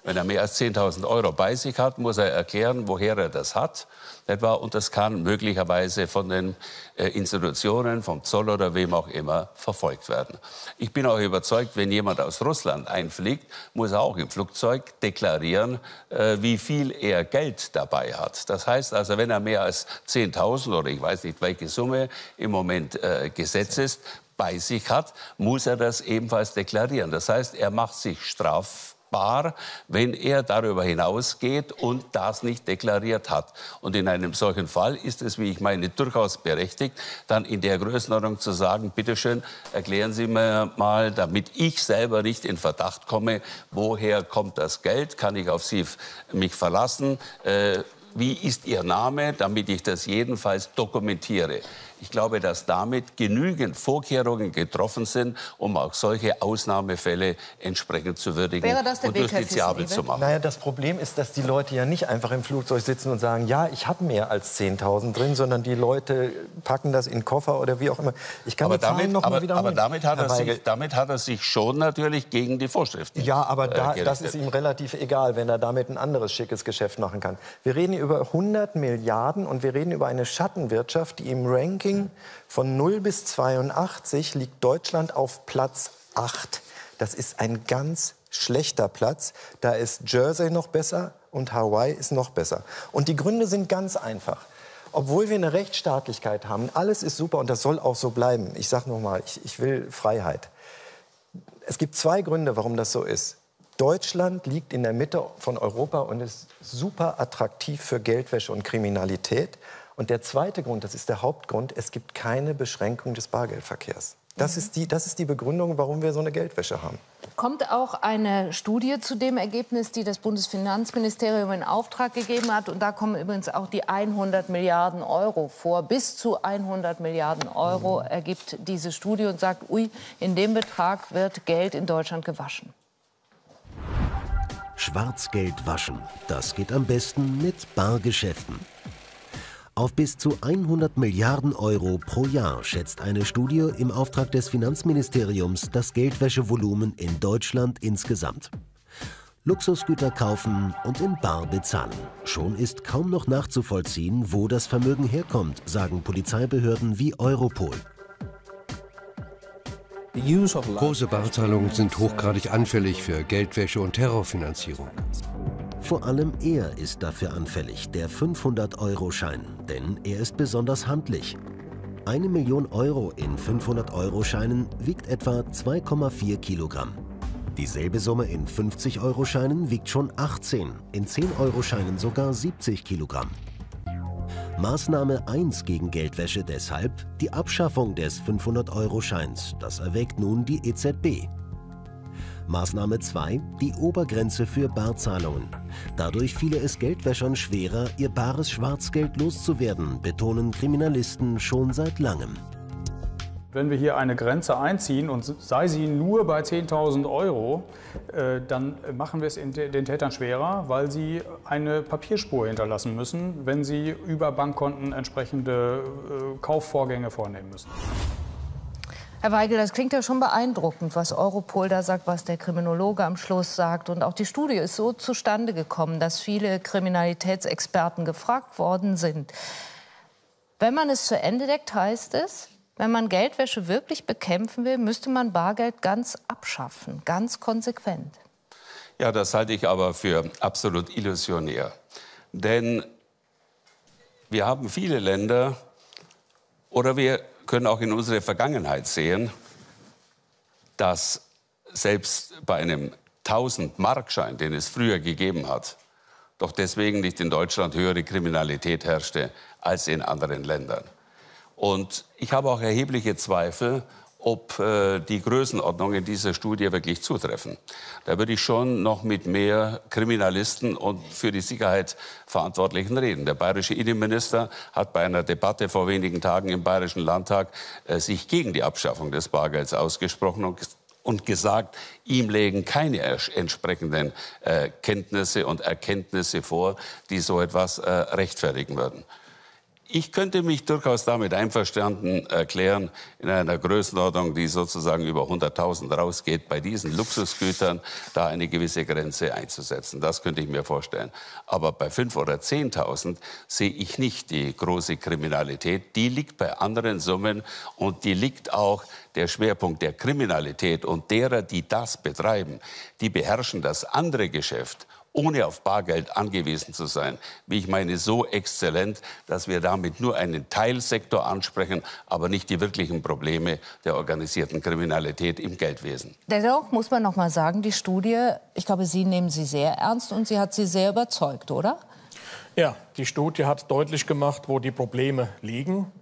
S10: Wenn er mehr als 10.000 Euro bei sich hat, muss er erklären, woher er das hat. Etwa, und das kann möglicherweise von den äh, Institutionen, vom Zoll oder wem auch immer verfolgt werden. Ich bin auch überzeugt, wenn jemand aus Russland einfliegt, muss er auch im Flugzeug deklarieren, äh, wie viel er Geld dabei hat. Das heißt also, wenn er mehr als 10.000 oder ich weiß nicht, welche Summe im Moment äh, gesetzt ist, bei sich hat, muss er das ebenfalls deklarieren. Das heißt, er macht sich strafbar, wenn er darüber hinausgeht und das nicht deklariert hat. Und in einem solchen Fall ist es, wie ich meine, durchaus berechtigt, dann in der Größenordnung zu sagen, bitteschön, erklären Sie mir mal, damit ich selber nicht in Verdacht komme, woher kommt das Geld, kann ich auf Sie mich verlassen, äh, wie ist Ihr Name, damit ich das jedenfalls dokumentiere. Ich glaube, dass damit genügend Vorkehrungen getroffen sind, um auch solche Ausnahmefälle entsprechend zu würdigen
S6: Wäre das der
S10: und
S6: Weg, Herr
S10: justiziabel zu machen.
S11: Naja, das Problem ist, dass die Leute ja nicht einfach im Flugzeug sitzen und sagen, ja, ich habe mehr als 10.000 drin, sondern die Leute packen das in Koffer oder wie auch immer. Ich kann
S10: aber
S11: die Zahlen
S10: damit,
S11: noch
S10: aber,
S11: mal wiederholen.
S10: aber damit, hat er sich, damit hat er sich schon natürlich gegen die Vorschriften
S11: Ja, aber da,
S10: äh,
S11: das ist ihm relativ egal, wenn er damit ein anderes schickes Geschäft machen kann. Wir reden über 100 Milliarden und wir reden über eine Schattenwirtschaft, die im Ranking von 0 bis 82 liegt Deutschland auf Platz 8. Das ist ein ganz schlechter Platz. Da ist Jersey noch besser und Hawaii ist noch besser. Und die Gründe sind ganz einfach. Obwohl wir eine Rechtsstaatlichkeit haben, alles ist super und das soll auch so bleiben. Ich sage nochmal, ich, ich will Freiheit. Es gibt zwei Gründe, warum das so ist. Deutschland liegt in der Mitte von Europa und ist super attraktiv für Geldwäsche und Kriminalität. Und der zweite Grund, das ist der Hauptgrund, es gibt keine Beschränkung des Bargeldverkehrs. Das, ist die, das ist die Begründung, warum wir so eine Geldwäsche haben.
S2: Kommt auch eine Studie zu dem Ergebnis, die das Bundesfinanzministerium in Auftrag gegeben hat. Und da kommen übrigens auch die 100 Milliarden Euro vor. Bis zu 100 Milliarden Euro ergibt diese Studie und sagt, ui, in dem Betrag wird Geld in Deutschland gewaschen.
S1: Schwarzgeld waschen, das geht am besten mit Bargeschäften. Auf bis zu 100 Milliarden Euro pro Jahr schätzt eine Studie im Auftrag des Finanzministeriums das Geldwäschevolumen in Deutschland insgesamt. Luxusgüter kaufen und in Bar bezahlen. Schon ist kaum noch nachzuvollziehen, wo das Vermögen herkommt, sagen Polizeibehörden wie Europol.
S14: Große Barzahlungen sind hochgradig anfällig für Geldwäsche und Terrorfinanzierung.
S1: Vor allem er ist dafür anfällig, der 500-Euro-Schein, denn er ist besonders handlich. Eine Million Euro in 500-Euro-Scheinen wiegt etwa 2,4 Kilogramm. Dieselbe Summe in 50-Euro-Scheinen wiegt schon 18, in 10-Euro-Scheinen sogar 70 Kilogramm. Maßnahme 1 gegen Geldwäsche deshalb die Abschaffung des 500-Euro-Scheins. Das erwägt nun die EZB. Maßnahme 2, die Obergrenze für Barzahlungen. Dadurch fiele es Geldwäschern schwerer, ihr bares Schwarzgeld loszuwerden, betonen Kriminalisten schon seit langem.
S15: Wenn wir hier eine Grenze einziehen und sei sie nur bei 10.000 Euro, äh, dann machen wir es den Tätern schwerer, weil sie eine Papierspur hinterlassen müssen, wenn sie über Bankkonten entsprechende äh, Kaufvorgänge vornehmen müssen.
S2: Herr Weigel, das klingt ja schon beeindruckend, was Europol da sagt, was der Kriminologe am Schluss sagt. Und auch die Studie ist so zustande gekommen, dass viele Kriminalitätsexperten gefragt worden sind. Wenn man es zu Ende deckt, heißt es, wenn man Geldwäsche wirklich bekämpfen will, müsste man Bargeld ganz abschaffen, ganz konsequent.
S10: Ja, das halte ich aber für absolut illusionär. Denn wir haben viele Länder, oder wir können auch in unsere Vergangenheit sehen, dass selbst bei einem 1000-Markschein, den es früher gegeben hat, doch deswegen nicht in Deutschland höhere Kriminalität herrschte als in anderen Ländern. Und ich habe auch erhebliche Zweifel, ob äh, die Größenordnungen dieser Studie wirklich zutreffen. Da würde ich schon noch mit mehr Kriminalisten und für die Sicherheit Verantwortlichen reden. Der bayerische Innenminister hat bei einer Debatte vor wenigen Tagen im Bayerischen Landtag äh, sich gegen die Abschaffung des Bargelds ausgesprochen und gesagt, ihm legen keine entsprechenden äh, Kenntnisse und Erkenntnisse vor, die so etwas rechtfertigen würden. Ich könnte mich durchaus damit einverstanden erklären, in einer Größenordnung, die sozusagen über 100.000 rausgeht, bei diesen Luxusgütern da eine gewisse Grenze einzusetzen. Das könnte ich mir vorstellen. Aber bei 5.000 oder 10.000 sehe ich nicht die große Kriminalität. Die liegt bei anderen Summen und die liegt auch der Schwerpunkt der Kriminalität und derer, die das betreiben. Die beherrschen das andere Geschäft ohne auf Bargeld angewiesen zu sein, wie ich meine, so exzellent, dass wir damit nur einen Teilsektor ansprechen, aber nicht die wirklichen Probleme der organisierten Kriminalität im Geldwesen.
S2: Dennoch muss man noch mal sagen, die Studie, ich glaube, Sie nehmen sie sehr ernst und sie hat Sie sehr überzeugt, oder?
S9: Ja, die Studie hat deutlich gemacht, wo die Probleme liegen.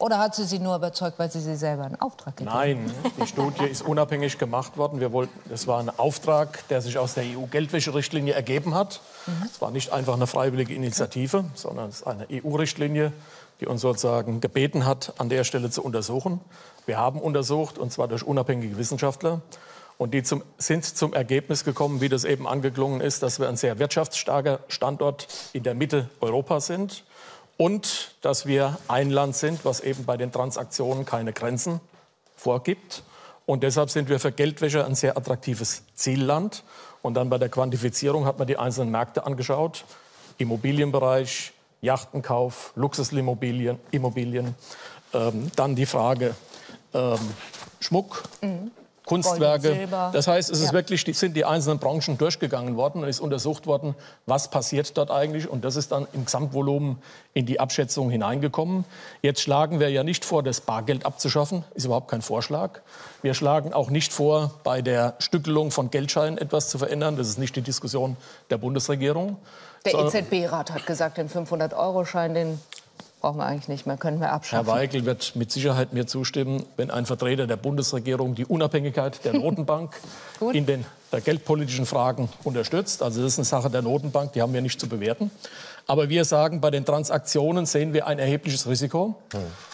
S2: Oder hat sie Sie nur überzeugt, weil Sie sie selber in Auftrag gegeben haben?
S9: Nein, die Studie ist unabhängig gemacht worden. Wir wollten, das war ein Auftrag, der sich aus der EU-Geldwäscherichtlinie ergeben hat. Es war nicht einfach eine freiwillige Initiative, sondern es ist eine EU-Richtlinie, die uns sozusagen gebeten hat, an der Stelle zu untersuchen. Wir haben untersucht, und zwar durch unabhängige Wissenschaftler. Und die zum, sind zum Ergebnis gekommen, wie das eben angeklungen ist, dass wir ein sehr wirtschaftsstarker Standort in der Mitte Europas sind und dass wir ein Land sind, was eben bei den Transaktionen keine Grenzen vorgibt. Und deshalb sind wir für Geldwäsche ein sehr attraktives Zielland. Und dann bei der Quantifizierung hat man die einzelnen Märkte angeschaut. Immobilienbereich, Yachtenkauf, Luxusimmobilien, Immobilien. Ähm, dann die Frage ähm, Schmuck,
S2: Mhm.
S9: Kunstwerke. Das heißt, es ist
S2: Ja.
S9: wirklich, sind die einzelnen Branchen durchgegangen worden und ist untersucht worden, was passiert dort eigentlich. Und das ist dann im Gesamtvolumen in die Abschätzung hineingekommen. Jetzt schlagen wir ja nicht vor, das Bargeld abzuschaffen, ist überhaupt kein Vorschlag. Wir schlagen auch nicht vor, bei der Stückelung von Geldscheinen etwas zu verändern. Das ist nicht die Diskussion der Bundesregierung.
S2: Der EZB-Rat hat gesagt, den 500-Euro-Schein, den brauchen wir eigentlich nicht mehr, können wir
S9: Herr
S2: abschaffen.
S9: Weigel wird mit Sicherheit mir zustimmen, wenn ein Vertreter der Bundesregierung die Unabhängigkeit der <laughs> Notenbank in den der geldpolitischen Fragen unterstützt. Also das ist eine Sache der Notenbank, die haben wir nicht zu bewerten. Aber wir sagen, bei den Transaktionen sehen wir ein erhebliches Risiko,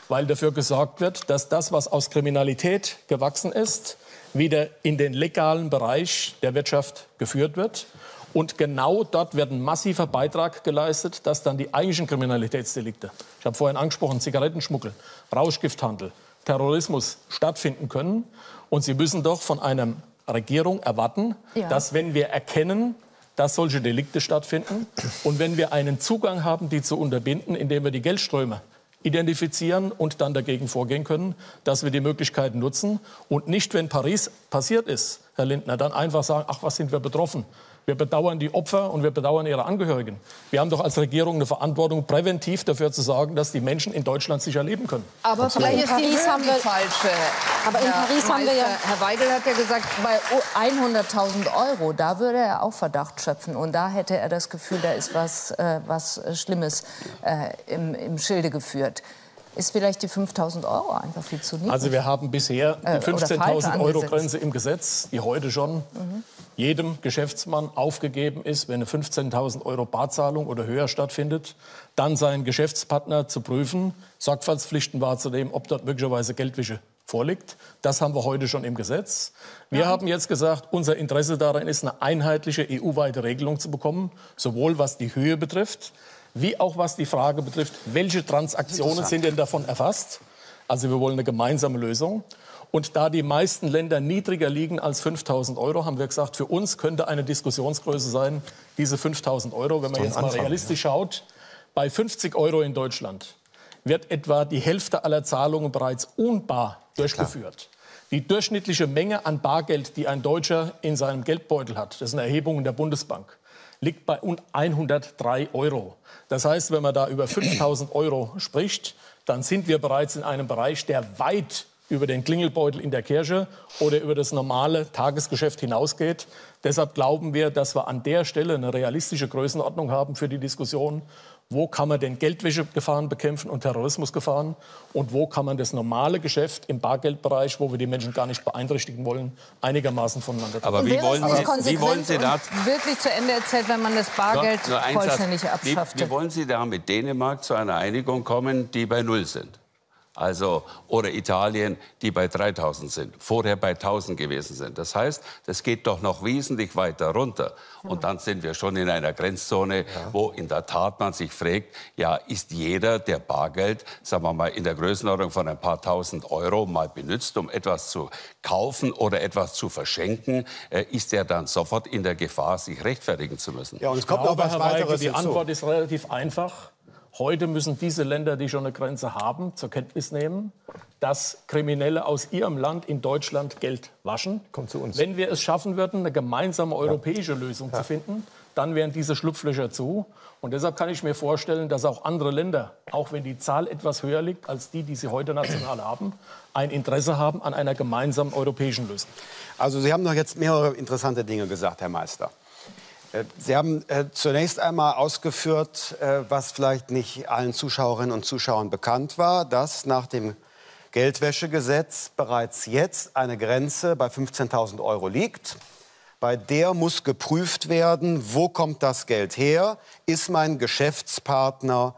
S9: weil dafür gesorgt wird, dass das, was aus Kriminalität gewachsen ist, wieder in den legalen Bereich der Wirtschaft geführt wird. Und genau dort wird ein massiver Beitrag geleistet, dass dann die eigentlichen Kriminalitätsdelikte, ich habe vorhin angesprochen, Zigarettenschmuggel, Rauschgifthandel, Terrorismus stattfinden können. Und Sie müssen doch von einer Regierung erwarten,
S2: Ja.
S9: dass wenn wir erkennen, dass solche Delikte stattfinden und wenn wir einen Zugang haben, die zu unterbinden, indem wir die Geldströme identifizieren und dann dagegen vorgehen können, dass wir die Möglichkeiten nutzen und nicht, wenn Paris passiert ist, Herr Lindner, dann einfach sagen, ach, was sind wir betroffen? Wir bedauern die Opfer und wir bedauern ihre Angehörigen. Wir haben doch als Regierung eine Verantwortung, präventiv dafür zu sorgen, dass die Menschen in Deutschland sicher leben können.
S2: Aber vielleicht ist die
S6: Paris haben
S2: die
S6: wir-
S2: falsche.
S6: Aber in
S2: Herr
S6: Paris haben wir ja-.
S2: Herr Weigel hat ja gesagt, bei 100.000 Euro, da würde er auch Verdacht schöpfen. Und da hätte er das Gefühl, da ist was, äh, was Schlimmes äh, im, im Schilde geführt. Ist vielleicht die 5.000 Euro einfach viel zu niedrig?
S9: Also wir haben bisher
S2: Äh,
S9: die
S2: oder falsch
S9: 15.000 Euro
S2: angesetzt.
S9: Grenze im Gesetz, die heute schon
S2: Mhm.
S9: Jedem Geschäftsmann aufgegeben ist, wenn eine 15.000 Euro Barzahlung oder höher stattfindet, dann seinen Geschäftspartner zu prüfen, Sorgfaltspflichten wahrzunehmen, ob dort möglicherweise Geldwäsche vorliegt. Das haben wir heute schon im Gesetz. Wir haben jetzt gesagt, unser Interesse daran ist, eine einheitliche EU-weite Regelung zu bekommen, sowohl was die Höhe betrifft, wie auch was die Frage betrifft, welche Transaktionen sind denn davon erfasst. Also wir wollen eine gemeinsame Lösung. Und da die meisten Länder niedriger liegen als 5.000 Euro, haben wir gesagt, für uns könnte eine Diskussionsgröße sein, diese 5.000 Euro. Wenn man jetzt mal
S11: Anfang,
S9: realistisch schaut, bei 50 Euro in Deutschland wird etwa die Hälfte aller Zahlungen bereits unbar durchgeführt. Die durchschnittliche Menge an Bargeld, die ein Deutscher in seinem Geldbeutel hat, das sind Erhebungen der Bundesbank, liegt bei un- 103 Euro. Das heißt, wenn man da über 5000 Euro spricht, dann sind wir bereits in einem Bereich, der weit über den Klingelbeutel in der Kirche oder über das normale Tagesgeschäft hinausgeht. Deshalb glauben wir, dass wir an der Stelle eine realistische Größenordnung haben für die Diskussion, wo kann man denn Geldwäschegefahren bekämpfen und Terrorismusgefahren und wo kann man das normale Geschäft im Bargeldbereich, wo wir die Menschen gar nicht beeintrichtigen wollen, einigermaßen voneinander trennen.
S10: Aber wie wollen, Sie, wie wollen Sie da
S2: und wirklich zu Ende erzählt, wenn man das Bargeld vollständig
S10: wie,
S2: abschafft?
S10: wie wollen Sie da mit Dänemark zu einer Einigung kommen, die bei Null sind? Also, oder Italien, die bei 3000 sind, vorher bei 1000 gewesen sind. Das heißt, das geht doch noch wesentlich weiter runter. Und dann sind wir schon in einer Grenzzone, wo in der Tat man sich fragt, ja, ist jeder, der Bargeld, sagen wir mal, in der Größenordnung von ein paar tausend Euro mal benutzt, um etwas zu kaufen oder etwas zu verschenken, äh, ist er dann sofort in der Gefahr, sich rechtfertigen zu müssen?
S7: Ja, und es
S9: Ich
S7: kommt noch
S9: glaube,
S7: was
S9: Herr Weigel,
S7: weiteres
S9: Die
S7: hinzu.
S9: Antwort ist relativ einfach. Heute müssen diese Länder, die schon eine Grenze haben, zur Kenntnis nehmen, dass Kriminelle aus ihrem Land in Deutschland Geld waschen.
S11: Kommt zu uns.
S9: Wenn wir es schaffen würden, eine gemeinsame europäische Lösung zu finden, dann wären diese Schlupflöcher zu. Und deshalb kann ich mir vorstellen, dass auch andere Länder, auch wenn die Zahl etwas höher liegt als die, die sie heute national <coughs> haben, ein Interesse haben an einer gemeinsamen europäischen Lösung.
S7: Also Sie haben doch jetzt mehrere interessante Dinge gesagt, Herr Meister. Äh, Sie haben äh, zunächst einmal ausgeführt, äh, was vielleicht nicht allen Zuschauerinnen und Zuschauern bekannt war, dass nach dem Geldwäschegesetz bereits jetzt eine Grenze bei 15.000 Euro liegt. bei der muss geprüft werden, wo kommt das Geld her? Ist mein Geschäftspartner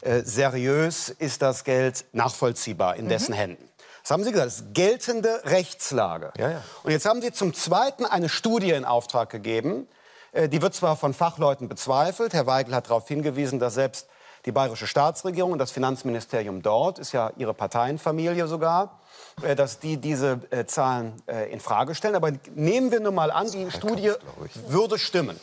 S7: äh, seriös? Ist das Geld nachvollziehbar in dessen
S11: Mhm.
S7: Händen? Das haben Sie gesagt, das ist geltende Rechtslage.
S11: Ja, ja.
S7: Und jetzt haben Sie zum Zweiten eine Studie in Auftrag gegeben. Äh, Die wird zwar von Fachleuten bezweifelt. Herr Weigel hat darauf hingewiesen, dass selbst die bayerische Staatsregierung und das Finanzministerium dort, ist ja Ihre Parteienfamilie sogar, äh, dass die diese äh, Zahlen in Frage stellen. Aber nehmen wir nun mal an, die Studie würde stimmen,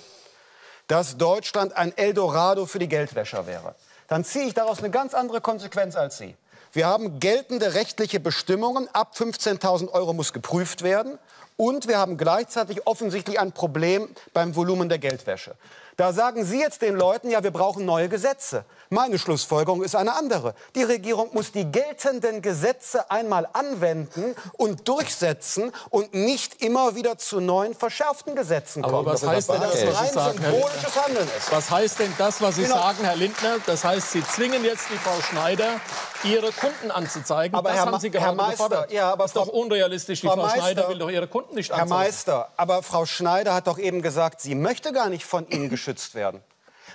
S7: dass Deutschland ein Eldorado für die Geldwäscher wäre. Dann ziehe ich daraus eine ganz andere Konsequenz als Sie. Wir haben geltende rechtliche Bestimmungen. Ab 15.000 Euro muss geprüft werden. Und wir haben gleichzeitig offensichtlich ein Problem beim Volumen der Geldwäsche. Da sagen Sie jetzt den Leuten, ja, wir brauchen neue Gesetze. Meine Schlussfolgerung ist eine andere. Die Regierung muss die geltenden Gesetze einmal anwenden und durchsetzen und nicht immer wieder zu neuen verschärften Gesetzen kommen.
S9: Aber was heißt denn das, was Sie sagen, Herr
S7: symbolisches
S9: Lindner?
S7: Handeln ist.
S9: Was heißt denn das, was Sie
S7: Genau.
S9: sagen, Herr Lindner? Das heißt, Sie zwingen jetzt die Frau Schneider, ihre Kunden anzuzeigen.
S7: Aber
S9: das
S7: Herr
S9: haben Sie
S7: Herr
S9: gerade
S7: Meister,
S9: gefordert.
S7: ja, aber
S9: das ist doch unrealistisch. Die
S7: Frau
S9: Frau,
S7: Meister-
S9: Schneider will doch ihre Kunden nicht
S7: Herr
S9: anzeigen.
S7: Meister, aber Frau Schneider hat doch eben gesagt, sie möchte gar nicht von Ihnen <clears throat> geschützt werden,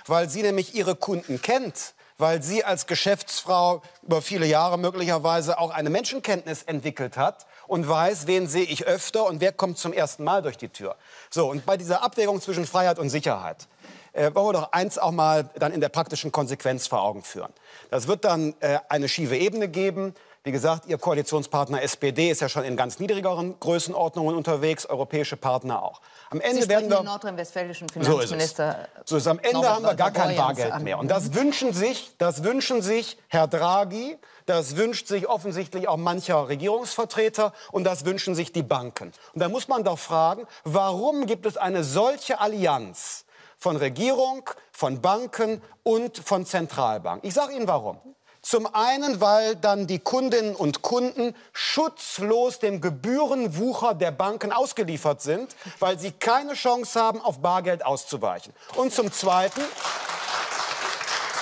S7: weil sie nämlich ihre Kunden kennt, weil sie als Geschäftsfrau über viele Jahre möglicherweise auch eine Menschenkenntnis entwickelt hat und weiß, wen sehe ich öfter und wer kommt zum ersten Mal durch die Tür. So, und bei dieser Abwägung zwischen Freiheit und Sicherheit äh, wollen wir doch eins auch mal dann in der praktischen Konsequenz vor Augen führen. Das wird dann äh, eine schiefe Ebene geben. Wie gesagt, Ihr Koalitionspartner SPD ist ja schon in ganz niedrigeren Größenordnungen unterwegs, europäische Partner auch. Am Ende
S2: Sie
S7: werden wir
S2: den nordrhein-westfälischen
S7: so ist es.
S2: Finanzminister.
S7: So ist am Ende
S2: Norbert
S7: haben wir gar kein Bargeld
S2: an.
S7: mehr. Und das wünschen sich, das wünschen sich Herr Draghi, das wünscht sich offensichtlich auch mancher Regierungsvertreter und das wünschen sich die Banken. Und da muss man doch fragen, warum gibt es eine solche Allianz von Regierung, von Banken und von Zentralbank? Ich sage Ihnen warum. Zum einen, weil dann die Kundinnen und Kunden schutzlos dem Gebührenwucher der Banken ausgeliefert sind, weil sie keine Chance haben, auf Bargeld auszuweichen. Und zum Zweiten,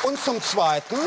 S7: und zum Zweiten,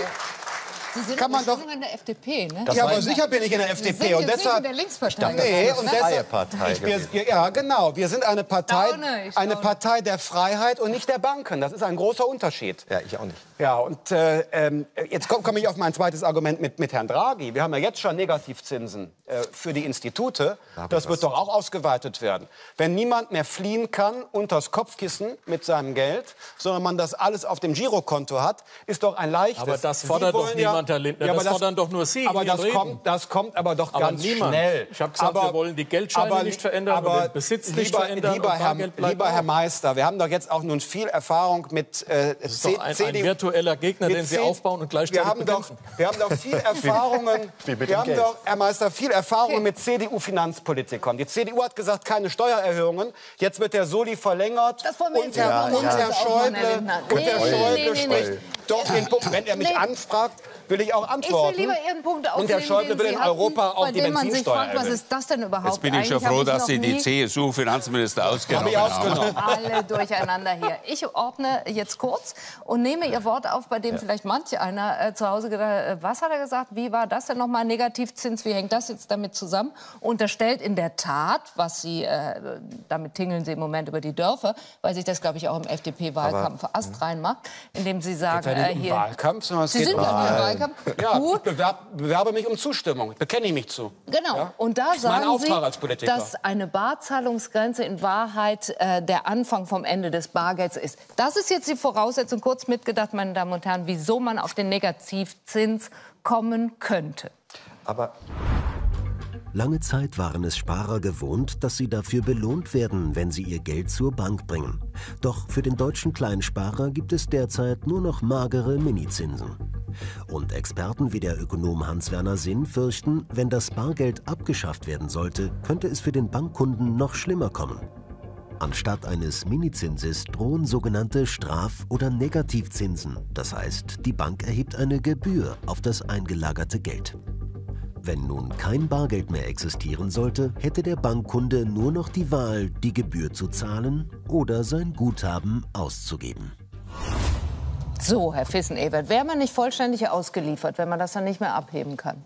S2: Sie sind
S7: Kann man doch-
S2: in der FDP, ne?
S7: ja, aber sicher bin ich in der
S2: Sie
S7: FDP.
S2: sind
S7: und deshalb,
S2: der Linkspartei.
S7: Nee, und
S2: ne?
S7: deshalb,
S11: Partei
S7: ich, wir, ja, genau. Wir sind eine Partei,
S2: Staune, ich
S7: eine. Partei der Freiheit und nicht der Banken. Das ist ein großer Unterschied.
S11: Ja, ich auch nicht.
S7: Ja, und äh, ähm, jetzt komme komm ich auf mein zweites Argument mit, mit Herrn Draghi. Wir haben ja jetzt schon Negativzinsen äh, für die Institute. Das wird doch auch ausgeweitet werden. Wenn niemand mehr fliehen kann unters Kopfkissen mit seinem Geld, sondern man das alles auf dem Girokonto hat, ist doch ein leichtes.
S9: Aber das
S7: Sie
S9: fordert doch
S7: wollen
S9: niemand, Herr Lindner.
S7: aber
S9: das fordern doch nur Sie.
S7: Aber das
S9: Reden.
S7: kommt, das kommt aber doch
S9: Aber
S7: ganz
S9: niemand.
S7: schnell.
S9: Ich habe gesagt, wir wollen die Geldscheine
S7: aber-
S9: nicht verändern
S7: aber
S9: den Besitz nicht
S7: lieber,
S9: verändern
S7: Lieber, Herr, lieber. Herr Meister, wir haben doch jetzt auch nun viel Erfahrung mit äh,
S9: Das ist doch ein, ein virtueller Gegner, den Sie
S7: C-
S9: aufbauen und gleichzeitig
S7: wir haben doch, wir haben doch viel <laughs> Erfahrungen. Wir haben
S11: Geld.
S7: doch, Herr Meister, viel Erfahrungen mit CDU-Finanzpolitikern. Die CDU hat gesagt, keine Steuererhöhungen. Jetzt wird der Soli verlängert.
S2: Das wollen wir
S7: und Herr,
S2: aber
S7: und
S2: nicht
S7: Herr Schäuble, und Herr spricht doch den Punkt. Wenn er mich anfragt, will ich auch antworten.
S2: Ich will lieber Ihren Punkt
S7: und Herr
S2: aufnehmen,
S7: Schäuble will in
S2: hatten,
S7: Europa auch
S2: bei
S7: die
S2: dem man sich
S7: Benzinsteuer
S2: fragt, was ist das denn überhaupt?
S10: Jetzt bin ich schon froh, dass Sie die CSU-Finanzminister ausgenommen
S7: ich
S10: haben.
S7: ausgenommen.
S2: alle durcheinander hier. Ich ordne jetzt kurz und nehme Ihr Wort auf, bei dem vielleicht manch einer äh, zu Hause gedacht hat, äh, was hat er gesagt, wie war das denn nochmal, Negativzins, wie hängt das jetzt damit zusammen? Unterstellt in der Tat, was Sie, äh, damit tingeln Sie im Moment über die Dörfer, weil sich das, glaube ich, auch im FDP-Wahlkampf Ast reinmacht, indem Sie sagen,
S7: ja
S2: äh, hier...
S7: Wahlkampf, sondern es
S2: Sie
S7: geht
S2: sind
S7: um
S2: ja im Wahlkampf.
S7: Ja,
S2: Gut,
S7: ich bewerb, bewerbe mich um Zustimmung. Bekenne ich mich zu.
S2: Genau.
S7: Ja?
S2: Und da
S7: Das ist mein
S2: sagen
S7: Auftrag
S2: Sie,
S7: als Politiker.
S2: dass eine Barzahlungsgrenze in Wahrheit äh, der Anfang vom Ende des Bargelds ist. Das ist jetzt die Voraussetzung, kurz mitgedacht, meine Damen und Herren, wieso man auf den Negativzins kommen könnte.
S11: Aber
S1: Lange Zeit waren es Sparer gewohnt, dass sie dafür belohnt werden, wenn sie ihr Geld zur Bank bringen. Doch für den deutschen Kleinsparer gibt es derzeit nur noch magere Minizinsen. Und Experten wie der Ökonom Hans-Werner Sinn fürchten, wenn das Bargeld abgeschafft werden sollte, könnte es für den Bankkunden noch schlimmer kommen. Anstatt eines Minizinses drohen sogenannte Straf- oder Negativzinsen. Das heißt, die Bank erhebt eine Gebühr auf das eingelagerte Geld. Wenn nun kein Bargeld mehr existieren sollte, hätte der Bankkunde nur noch die Wahl, die Gebühr zu zahlen oder sein Guthaben auszugeben.
S2: So, Herr Fissen-Ebert, wäre man nicht vollständig ausgeliefert, wenn man das dann nicht mehr abheben kann?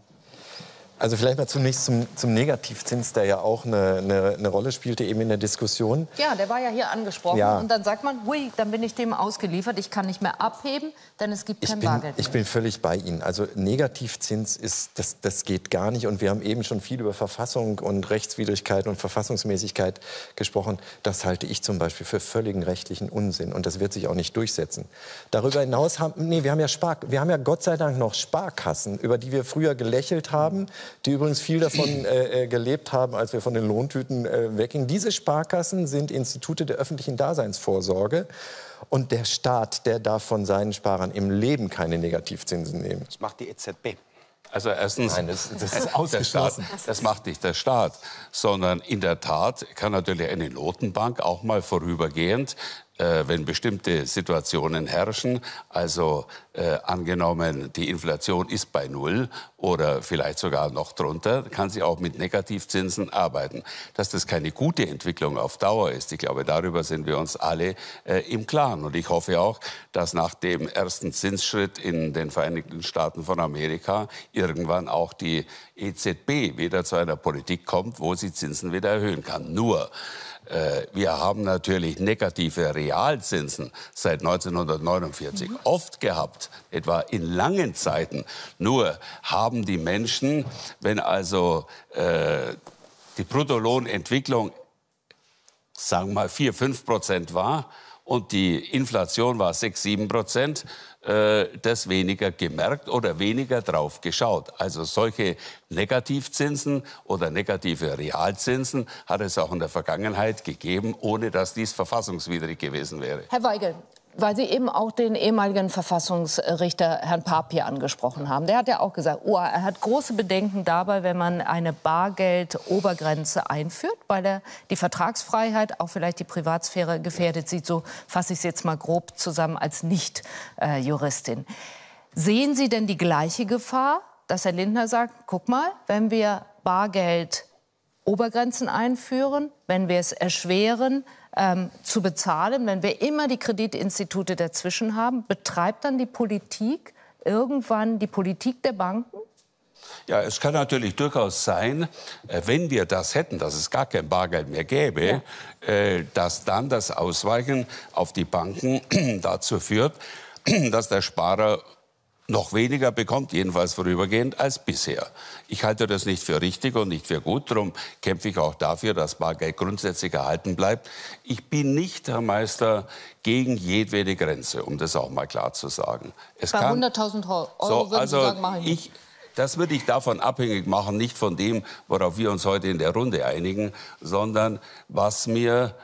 S11: Also vielleicht mal zunächst zum, zum Negativzins, der ja auch eine, eine, eine, Rolle spielte eben in der Diskussion.
S2: Ja, der war ja hier angesprochen.
S11: Ja.
S2: Und dann sagt man, hui, dann bin ich dem ausgeliefert, ich kann nicht mehr abheben, denn es gibt kein
S11: ich bin,
S2: Bargeld mehr.
S11: Ich bin völlig bei Ihnen. Also Negativzins ist, das, das geht gar nicht. Und wir haben eben schon viel über Verfassung und Rechtswidrigkeit und Verfassungsmäßigkeit gesprochen. Das halte ich zum Beispiel für völligen rechtlichen Unsinn. Und das wird sich auch nicht durchsetzen. Darüber hinaus haben, nee, wir haben ja Spar, wir haben ja Gott sei Dank noch Sparkassen, über die wir früher gelächelt haben die übrigens viel davon <clears throat> äh, äh, gelebt haben, als wir von den Lohntüten äh, weggingen. Diese Sparkassen sind Institute der öffentlichen Daseinsvorsorge. Und der Staat, der darf von seinen Sparern im Leben keine Negativzinsen nehmen.
S7: Das macht die EZB.
S10: Also erstens,
S11: Nein, das, das ist
S10: ausgeschlossen.
S11: Staat,
S10: das macht nicht der Staat, sondern in der Tat kann natürlich eine Notenbank auch mal vorübergehend äh, wenn bestimmte Situationen herrschen, also äh, angenommen, die Inflation ist bei Null oder vielleicht sogar noch drunter, kann sie auch mit Negativzinsen arbeiten. Dass das keine gute Entwicklung auf Dauer ist, ich glaube, darüber sind wir uns alle äh, im Klaren. Und ich hoffe auch, dass nach dem ersten Zinsschritt in den Vereinigten Staaten von Amerika irgendwann auch die EZB wieder zu einer Politik kommt, wo sie Zinsen wieder erhöhen kann. Nur, wir haben natürlich negative Realzinsen seit 1949 mhm. oft gehabt, etwa in langen Zeiten. Nur haben die Menschen, wenn also äh, die Bruttolohnentwicklung, sagen wir mal, 4, 5 Prozent war und die Inflation war 6, 7 Prozent, äh, das weniger gemerkt oder weniger drauf geschaut. Also solche Negativzinsen oder negative Realzinsen hat es auch in der Vergangenheit gegeben, ohne dass dies verfassungswidrig gewesen wäre.
S2: Herr Weigel, weil Sie eben auch den ehemaligen Verfassungsrichter Herrn Papier angesprochen haben. Der hat ja auch gesagt, oh, er hat große Bedenken dabei, wenn man eine Bargeldobergrenze einführt, weil er die Vertragsfreiheit, auch vielleicht die Privatsphäre gefährdet sieht. So fasse ich es jetzt mal grob zusammen als Nicht-Juristin. Sehen Sie denn die gleiche Gefahr, dass Herr Lindner sagt, guck mal, wenn wir Bargeld Obergrenzen einführen, wenn wir es erschweren, ähm, zu bezahlen, wenn wir immer die Kreditinstitute dazwischen haben, betreibt dann die Politik irgendwann die Politik der Banken?
S10: Ja, es kann natürlich durchaus sein, äh, wenn wir das hätten, dass es gar kein Bargeld mehr gäbe, ja. Äh, dass dann das Ausweichen auf die Banken <clears throat> dazu führt, <clears throat> dass der Sparer noch weniger bekommt, jedenfalls vorübergehend, als bisher. Ich halte das nicht für richtig und nicht für gut. Darum kämpfe ich auch dafür, dass Bargeld grundsätzlich erhalten bleibt. Ich bin nicht, Herr Meister, gegen jedwede Grenze, um das auch mal klar zu sagen.
S2: Es Bei 100.000 Euro so, würden
S10: also
S2: Sie sagen, mache ich nicht.
S10: Das würde ich davon abhängig machen, nicht von dem, worauf wir uns heute in der Runde einigen, sondern was mir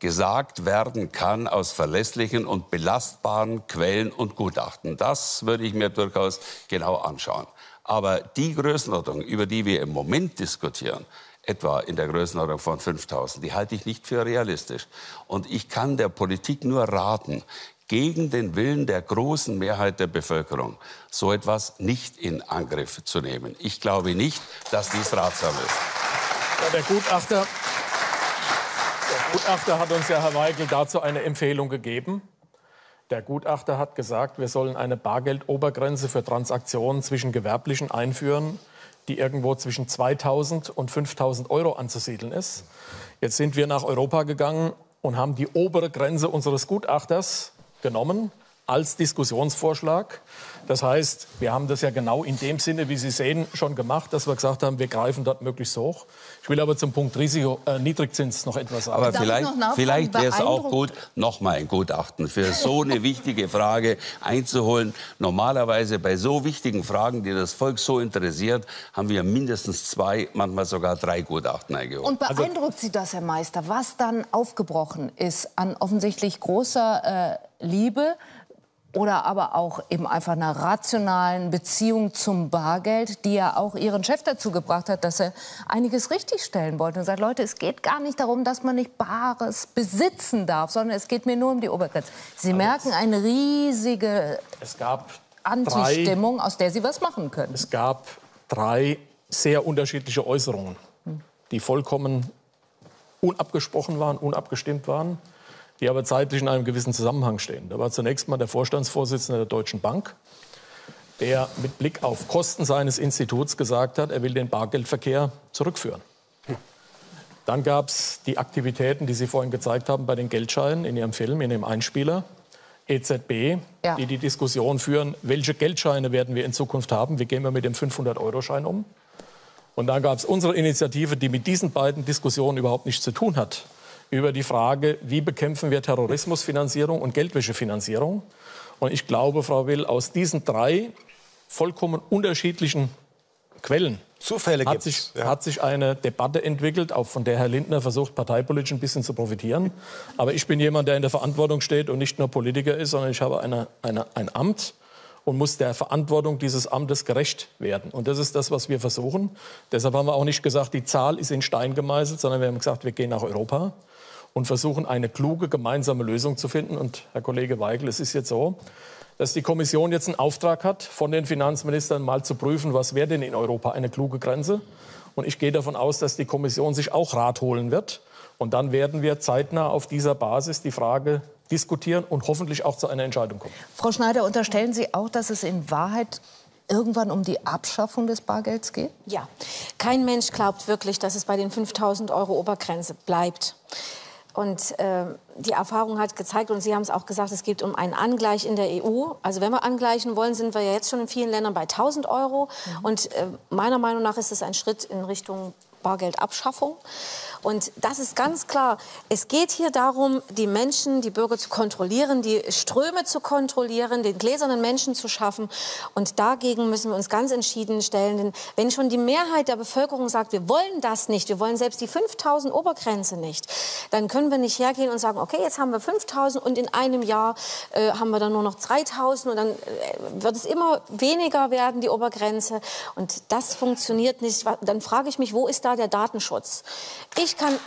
S10: gesagt werden kann aus verlässlichen und belastbaren Quellen und Gutachten. Das würde ich mir durchaus genau anschauen. Aber die Größenordnung, über die wir im Moment diskutieren, etwa in der Größenordnung von 5000, die halte ich nicht für realistisch. Und ich kann der Politik nur raten, gegen den Willen der großen Mehrheit der Bevölkerung so etwas nicht in Angriff zu nehmen. Ich glaube nicht, dass dies ratsam ist.
S9: Ja, der Gutachter Gutachter hat uns ja, Herr Weigel, dazu eine Empfehlung gegeben. Der Gutachter hat gesagt, wir sollen eine Bargeldobergrenze für Transaktionen zwischen Gewerblichen einführen, die irgendwo zwischen 2.000 und 5.000 Euro anzusiedeln ist. Jetzt sind wir nach Europa gegangen und haben die obere Grenze unseres Gutachters genommen als Diskussionsvorschlag. Das heißt, wir haben das ja genau in dem Sinne, wie Sie sehen, schon gemacht, dass wir gesagt haben, wir greifen dort möglichst hoch. Ich will aber zum Punkt Risiko, äh, Niedrigzins noch etwas sagen.
S10: Aber vielleicht, vielleicht wäre es auch gut, noch mal ein Gutachten für so eine wichtige Frage einzuholen. Normalerweise bei so wichtigen Fragen, die das Volk so interessiert, haben wir mindestens zwei, manchmal sogar drei Gutachten eingeholt.
S2: Und also beeindruckt Sie das, Herr Meister, was dann aufgebrochen ist an offensichtlich großer äh, Liebe oder aber auch eben einfach einer rationalen Beziehung zum Bargeld, die ja auch ihren Chef dazu gebracht hat, dass er einiges richtigstellen wollte und sagt, Leute, es geht gar nicht darum, dass man nicht Bares besitzen darf, sondern es geht mir nur um die Obergrenze. Sie Aber merken eine riesige Anti-Stimmung, aus der Sie was machen können.
S9: Es gab drei sehr unterschiedliche Äußerungen, die vollkommen unabgesprochen waren, unabgestimmt waren die aber zeitlich in einem gewissen Zusammenhang stehen. Da war zunächst mal der Vorstandsvorsitzende der Deutschen Bank, der mit Blick auf Kosten seines Instituts gesagt hat, er will den Bargeldverkehr zurückführen. Dann gab es die Aktivitäten, die Sie vorhin gezeigt haben bei den Geldscheinen in Ihrem Film, in dem Einspieler. EZB,
S2: Ja.
S9: die die Diskussion führen, welche Geldscheine werden wir in Zukunft haben, wie gehen wir mit dem 500-Euro-Schein um. Und dann gab es unsere Initiative, die mit diesen beiden Diskussionen überhaupt nichts zu tun hat, über die Frage, wie bekämpfen wir Terrorismusfinanzierung und Geldwäschefinanzierung. Und ich glaube, Frau Will, aus diesen drei vollkommen unterschiedlichen Quellen
S7: Zufälle
S9: hat sich, hat sich eine Debatte entwickelt, auch von der Herr Lindner versucht, parteipolitisch ein bisschen zu profitieren. Aber ich bin jemand, der in der Verantwortung steht und nicht nur Politiker ist, sondern ich habe eine, eine, ein Amt und muss der Verantwortung dieses Amtes gerecht werden. Und das ist das, was wir versuchen. Deshalb haben wir auch nicht gesagt, die Zahl ist in Stein gemeißelt, sondern wir haben gesagt, wir gehen nach Europa und versuchen eine kluge gemeinsame Lösung zu finden. Und Herr Kollege Weigel, es ist jetzt so, dass die Kommission jetzt einen Auftrag hat, von den Finanzministern mal zu prüfen, was wäre denn in Europa eine kluge Grenze. Und ich gehe davon aus, dass die Kommission sich auch Rat holen wird. Und dann werden wir zeitnah auf dieser Basis die Frage diskutieren und hoffentlich auch zu einer Entscheidung kommen.
S2: Frau Schneider, unterstellen Sie auch, dass es in Wahrheit irgendwann um die Abschaffung des Bargelds geht?
S6: Ja, kein Mensch glaubt wirklich, dass es bei den 5000 Euro Obergrenze bleibt. Und äh, die Erfahrung hat gezeigt, und Sie haben es auch gesagt, es geht um einen Angleich in der EU. Also wenn wir angleichen wollen, sind wir ja jetzt schon in vielen Ländern bei 1000 Euro. Und äh, meiner Meinung nach ist es ein Schritt in Richtung Bargeldabschaffung. Und das ist ganz klar. Es geht hier darum, die Menschen, die Bürger zu kontrollieren, die Ströme zu kontrollieren, den gläsernen Menschen zu schaffen. Und dagegen müssen wir uns ganz entschieden stellen. Denn wenn schon die Mehrheit der Bevölkerung sagt, wir wollen das nicht, wir wollen selbst die 5000 Obergrenze nicht, dann können wir nicht hergehen und sagen, okay, jetzt haben wir 5000 und in einem Jahr äh, haben wir dann nur noch 3000 und dann äh, wird es immer weniger werden, die Obergrenze. Und das funktioniert nicht. Dann frage ich mich, wo ist da der Datenschutz? Ich kann,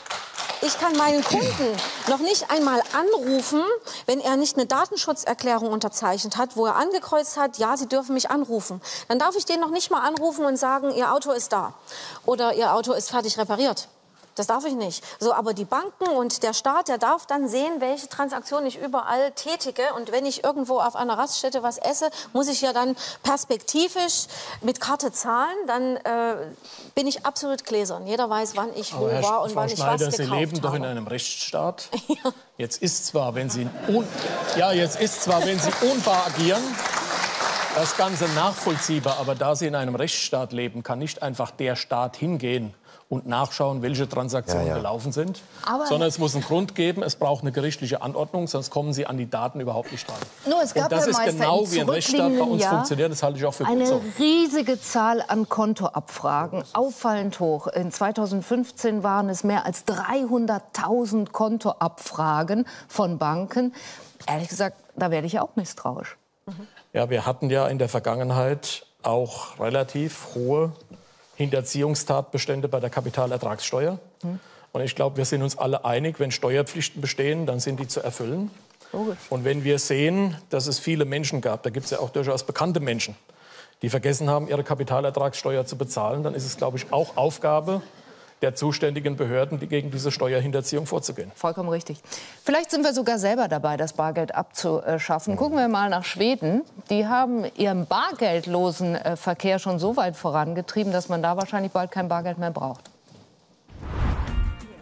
S6: ich kann meinen Kunden noch nicht einmal anrufen, wenn er nicht eine Datenschutzerklärung unterzeichnet hat, wo er angekreuzt hat, ja, Sie dürfen mich anrufen. Dann darf ich den noch nicht mal anrufen und sagen, Ihr Auto ist da oder Ihr Auto ist fertig repariert. Das darf ich nicht. So, aber die Banken und der Staat, der darf dann sehen, welche Transaktionen ich überall tätige. Und wenn ich irgendwo auf einer Raststätte was esse, muss ich ja dann perspektivisch mit Karte zahlen. Dann äh, bin ich absolut gläsern. Jeder weiß, wann ich wo war und
S9: Frau
S6: wann ich
S9: Schneider,
S6: was
S9: Sie
S6: gekauft
S9: leben doch
S6: habe.
S9: in einem Rechtsstaat. <laughs> Jetzt ist zwar, wenn Sie ja, jetzt ist zwar, wenn Sie unbar agieren, das Ganze nachvollziehbar, aber da Sie in einem Rechtsstaat leben, kann nicht einfach der Staat hingehen und nachschauen, welche Transaktionen
S11: Ja, ja.
S9: gelaufen sind,
S2: Aber-
S9: sondern es muss einen Grund geben, es braucht eine gerichtliche Anordnung, sonst kommen Sie an die Daten überhaupt nicht dran.
S2: Nur, es gab
S9: und das
S2: ja
S9: ist
S2: Meister,
S9: genau wie ein Rechtsstaat bei uns
S2: Jahr
S9: funktioniert, das halte ich auch für gut
S2: Eine
S9: so.
S2: riesige Zahl an Kontoabfragen, auffallend hoch. In 2015 waren es mehr als 300.000 Kontoabfragen von Banken. Ehrlich gesagt, da werde ich auch misstrauisch.
S9: Ja, wir hatten ja in der Vergangenheit auch relativ hohe Hinterziehungstatbestände bei der Kapitalertragssteuer. Und ich glaube, wir sind uns alle einig, wenn Steuerpflichten bestehen, dann sind die zu erfüllen.
S2: Logisch.
S9: Und wenn wir sehen, dass es viele Menschen gab, da gibt es ja auch durchaus bekannte Menschen, die vergessen haben, ihre Kapitalertragssteuer zu bezahlen, dann ist es, glaube ich, auch Aufgabe der zuständigen Behörden, die gegen diese Steuerhinterziehung vorzugehen.
S2: Vollkommen richtig. Vielleicht sind wir sogar selber dabei, das Bargeld abzuschaffen. Gucken wir mal nach Schweden. Die haben ihren bargeldlosen äh, Verkehr schon so weit vorangetrieben, dass man da wahrscheinlich bald kein Bargeld mehr braucht.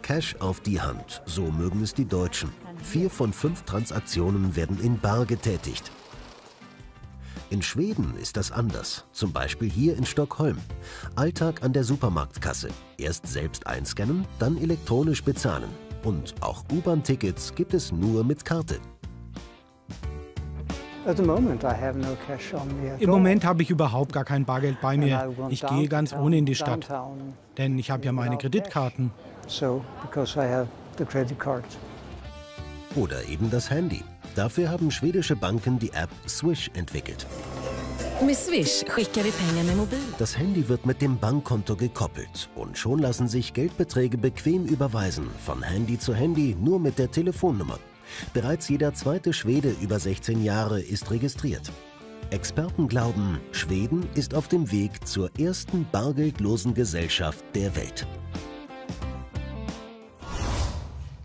S1: Cash auf die Hand, so mögen es die Deutschen. Vier von fünf Transaktionen werden in Bar getätigt. In Schweden ist das anders, zum Beispiel hier in Stockholm. Alltag an der Supermarktkasse. Erst selbst einscannen, dann elektronisch bezahlen. Und auch U-Bahn-Tickets gibt es nur mit Karte.
S16: Im. Moment habe ich überhaupt gar kein Bargeld bei mir. Ich gehe ganz ohne in die Stadt. Denn ich habe ja meine Kreditkarten.
S17: So, because I have the credit card.
S1: Oder eben das Handy. Dafür haben schwedische Banken die App Swish entwickelt.
S18: Med Swish skickar vi pengar med mobil.
S1: Das Handy wird mit dem Bankkonto gekoppelt und schon lassen sich Geldbeträge bequem überweisen, von Handy zu Handy, nur mit der Telefonnummer. Bereits jeder zweite Schwede über 16 Jahre ist registriert. Experten glauben, Schweden ist auf dem Weg zur ersten bargeldlosen Gesellschaft der Welt.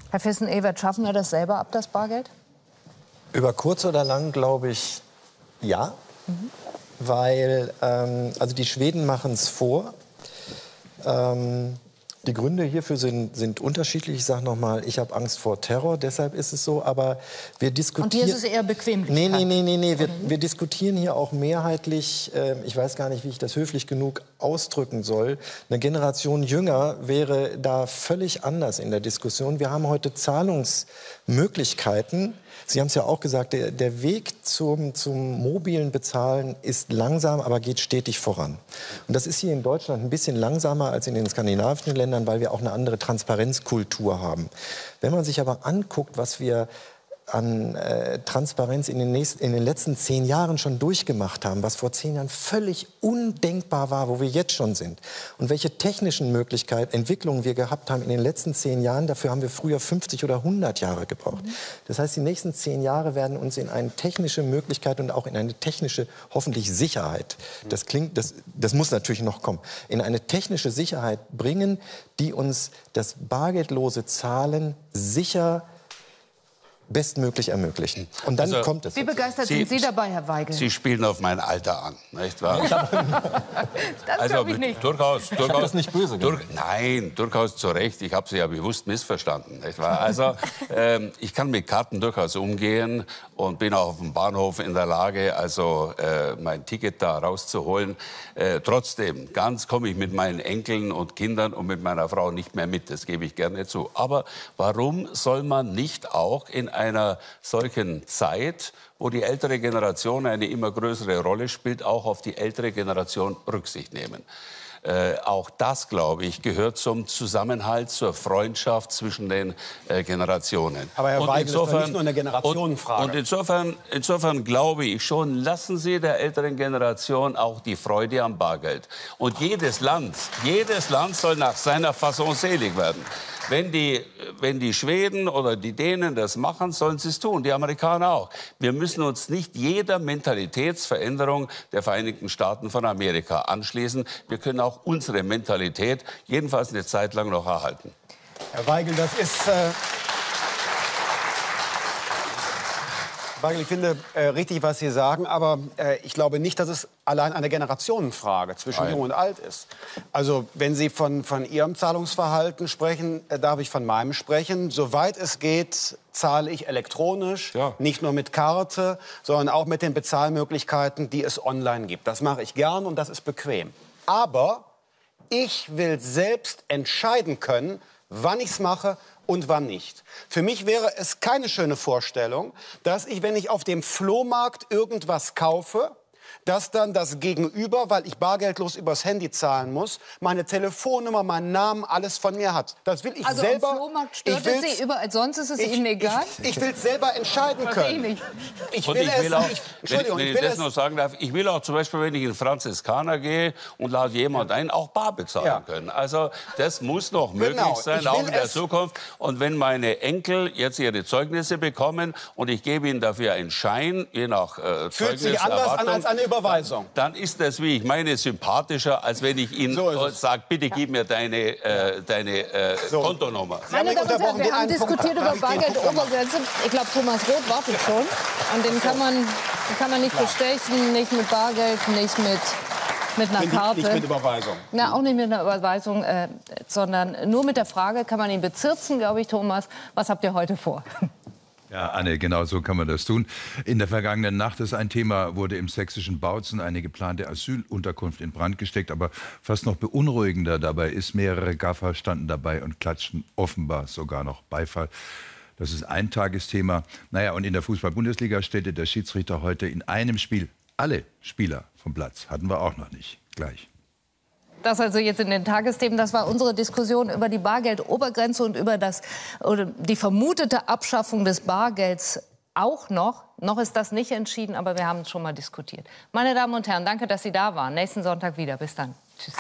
S2: Herr Fissen-Ewert, schaffen wir das selber ab, das Bargeld?
S11: Über kurz oder lang glaube ich ja. weil ähm, also die Schweden machen es vor. Ähm, die Gründe hierfür sind, sind unterschiedlich. Ich sage nochmal, ich habe Angst vor Terror, deshalb ist es so. Aber wir diskutieren.
S2: Und hier ist es eher Bequemlichkeit.
S11: Nee, nee, nee, nee, nee. Wir, wir diskutieren hier auch mehrheitlich, äh, ich weiß gar nicht, wie ich das höflich genug ausdrücken soll. Eine Generation jünger wäre da völlig anders in der Diskussion. Wir haben heute Zahlungsmöglichkeiten. Sie haben es ja auch gesagt, der, der Weg zum, zum mobilen Bezahlen ist langsam, aber geht stetig voran. Und das ist hier in Deutschland ein bisschen langsamer als in den skandinavischen Ländern, weil wir auch eine andere Transparenzkultur haben. Wenn man sich aber anguckt, was wir an äh, Transparenz in den, nächsten, in den letzten zehn Jahren schon durchgemacht haben, was vor zehn Jahren völlig undenkbar war, wo wir jetzt schon sind. Und welche technischen Möglichkeiten, Entwicklungen wir gehabt haben in den letzten zehn Jahren, dafür haben wir früher 50 oder 100 Jahre gebraucht. Mhm. Das heißt, die nächsten zehn Jahre werden uns in eine technische Möglichkeit und auch in eine technische, hoffentlich Sicherheit, das klingt, das, das muss natürlich noch kommen, in eine technische Sicherheit bringen, die uns das bargeldlose Zahlen sicher bestmöglich ermöglichen. Und dann
S10: Also,
S11: kommt es.
S2: Wie begeistert
S10: Sie-
S2: sind Sie dabei, Herr Weigel?
S10: Sie spielen auf mein Alter an, nicht wahr? <laughs>
S2: das <laughs>
S10: also
S2: ich nicht.
S10: durchaus, durchaus
S11: das nicht böse
S10: durch, Nein, durchaus zu Recht. Ich habe Sie ja bewusst missverstanden, nicht wahr? Also ähm, ich kann mit Karten durchaus umgehen und bin auch auf dem Bahnhof in der Lage, also äh, mein Ticket da rauszuholen. Äh, trotzdem, ganz komme ich mit meinen Enkeln und Kindern und mit meiner Frau nicht mehr mit. Das gebe ich gerne zu. Aber warum soll man nicht auch in einer solchen Zeit, wo die ältere Generation eine immer größere Rolle spielt, auch auf die ältere Generation Rücksicht nehmen? Äh, auch das, glaube ich, gehört zum Zusammenhalt, zur Freundschaft zwischen den äh, Generationen.
S7: Aber Herr Weigel, das ist nicht nur eine Generationenfrage.
S10: Und, und insofern, insofern glaube ich schon, lassen Sie der älteren Generation auch die Freude am Bargeld. Und jedes Land, jedes Land soll nach seiner Fasson selig werden. Wenn die, wenn die Schweden oder die Dänen das machen, sollen sie es tun. Die Amerikaner auch. Wir müssen uns nicht jeder Mentalitätsveränderung der Vereinigten Staaten von Amerika anschließen. Wir können auch unsere Mentalität jedenfalls eine Zeit lang noch erhalten.
S7: Herr Weigel, das ist. Äh Weigel, ich finde äh, richtig, was Sie sagen, aber äh, ich glaube nicht, dass es allein eine Generationenfrage zwischen
S10: Nein.
S7: Jung und Alt ist. Also, wenn Sie von, von Ihrem Zahlungsverhalten sprechen, äh, darf ich von meinem sprechen. Soweit es geht, zahle ich elektronisch, nicht nur mit Karte, sondern auch mit den Bezahlmöglichkeiten, die es online gibt. Das mache ich gern und das ist bequem. Aber ich will selbst entscheiden können, wann ich es mache und wann nicht. Für mich wäre es keine schöne Vorstellung, dass ich, wenn ich auf dem Flohmarkt irgendwas kaufe, dass dann das Gegenüber, weil ich bargeldlos übers Handy zahlen muss, meine Telefonnummer, meinen Namen, alles von mir hat. Das will ich
S2: Also
S7: selber.
S2: am Flohmarkt stört
S7: ich
S2: es Sie, überall sonst ist es
S7: ich-
S2: Ihnen egal?
S7: Ich, ich will es selber entscheiden
S2: ich
S7: können. Ich
S10: Und
S7: will,
S10: ich will
S7: es,
S10: auch,
S7: ich,
S10: wenn,
S7: Entschuldigung,
S10: wenn
S7: ich
S10: ich
S7: will
S10: das noch sagen darf, ich will auch zum Beispiel, wenn ich in Franziskaner gehe und lade jemand ein, auch bar bezahlen können. Also das muss noch möglich
S7: Genau,
S10: sein,
S7: ich
S10: auch in der Zukunft. Und wenn meine Enkel jetzt ihre Zeugnisse bekommen und ich gebe ihnen dafür einen Schein, je nach äh,
S7: Fühlt sich anders an als eine Überweisung.
S10: Dann ist das, wie ich meine, sympathischer, als wenn ich Ihnen äh, sage, bitte gib mir deine, äh, deine äh, Kontonummer.
S2: Meine Damen und Herren, wir haben diskutiert über Bargeldobergrenze. Ich glaube, Thomas Roth wartet schon. Und den kann man, den kann man nicht bestechen, nicht mit Bargeld, nicht mit, mit einer Karte.
S7: nicht mit Überweisung.
S2: Na, auch nicht mit einer Überweisung, äh, sondern nur mit der Frage, kann man ihn bezirzen, glaube ich, Thomas. Was habt ihr heute vor?
S19: Ja, Anne, genau so kann man das tun. In der vergangenen Nacht ist ein Thema, wurde im sächsischen Bautzen eine geplante Asylunterkunft in Brand gesteckt. Aber fast noch beunruhigender dabei ist, mehrere Gaffer standen dabei und klatschten offenbar sogar noch Beifall. Das ist ein Tagesthema. Naja, und in der Fußball-Bundesliga stellte der Schiedsrichter heute in einem Spiel alle Spieler vom Platz. Hatten wir auch noch nicht. Gleich.
S2: Das also jetzt in den Tagesthemen. Das war unsere Diskussion über die Bargeldobergrenze und über das, oder die vermutete Abschaffung des Bargelds auch noch. Noch ist das nicht entschieden, aber wir haben es schon mal diskutiert. Meine Damen und Herren, danke, dass Sie da waren. Nächsten Sonntag wieder. Bis dann. Tschüss.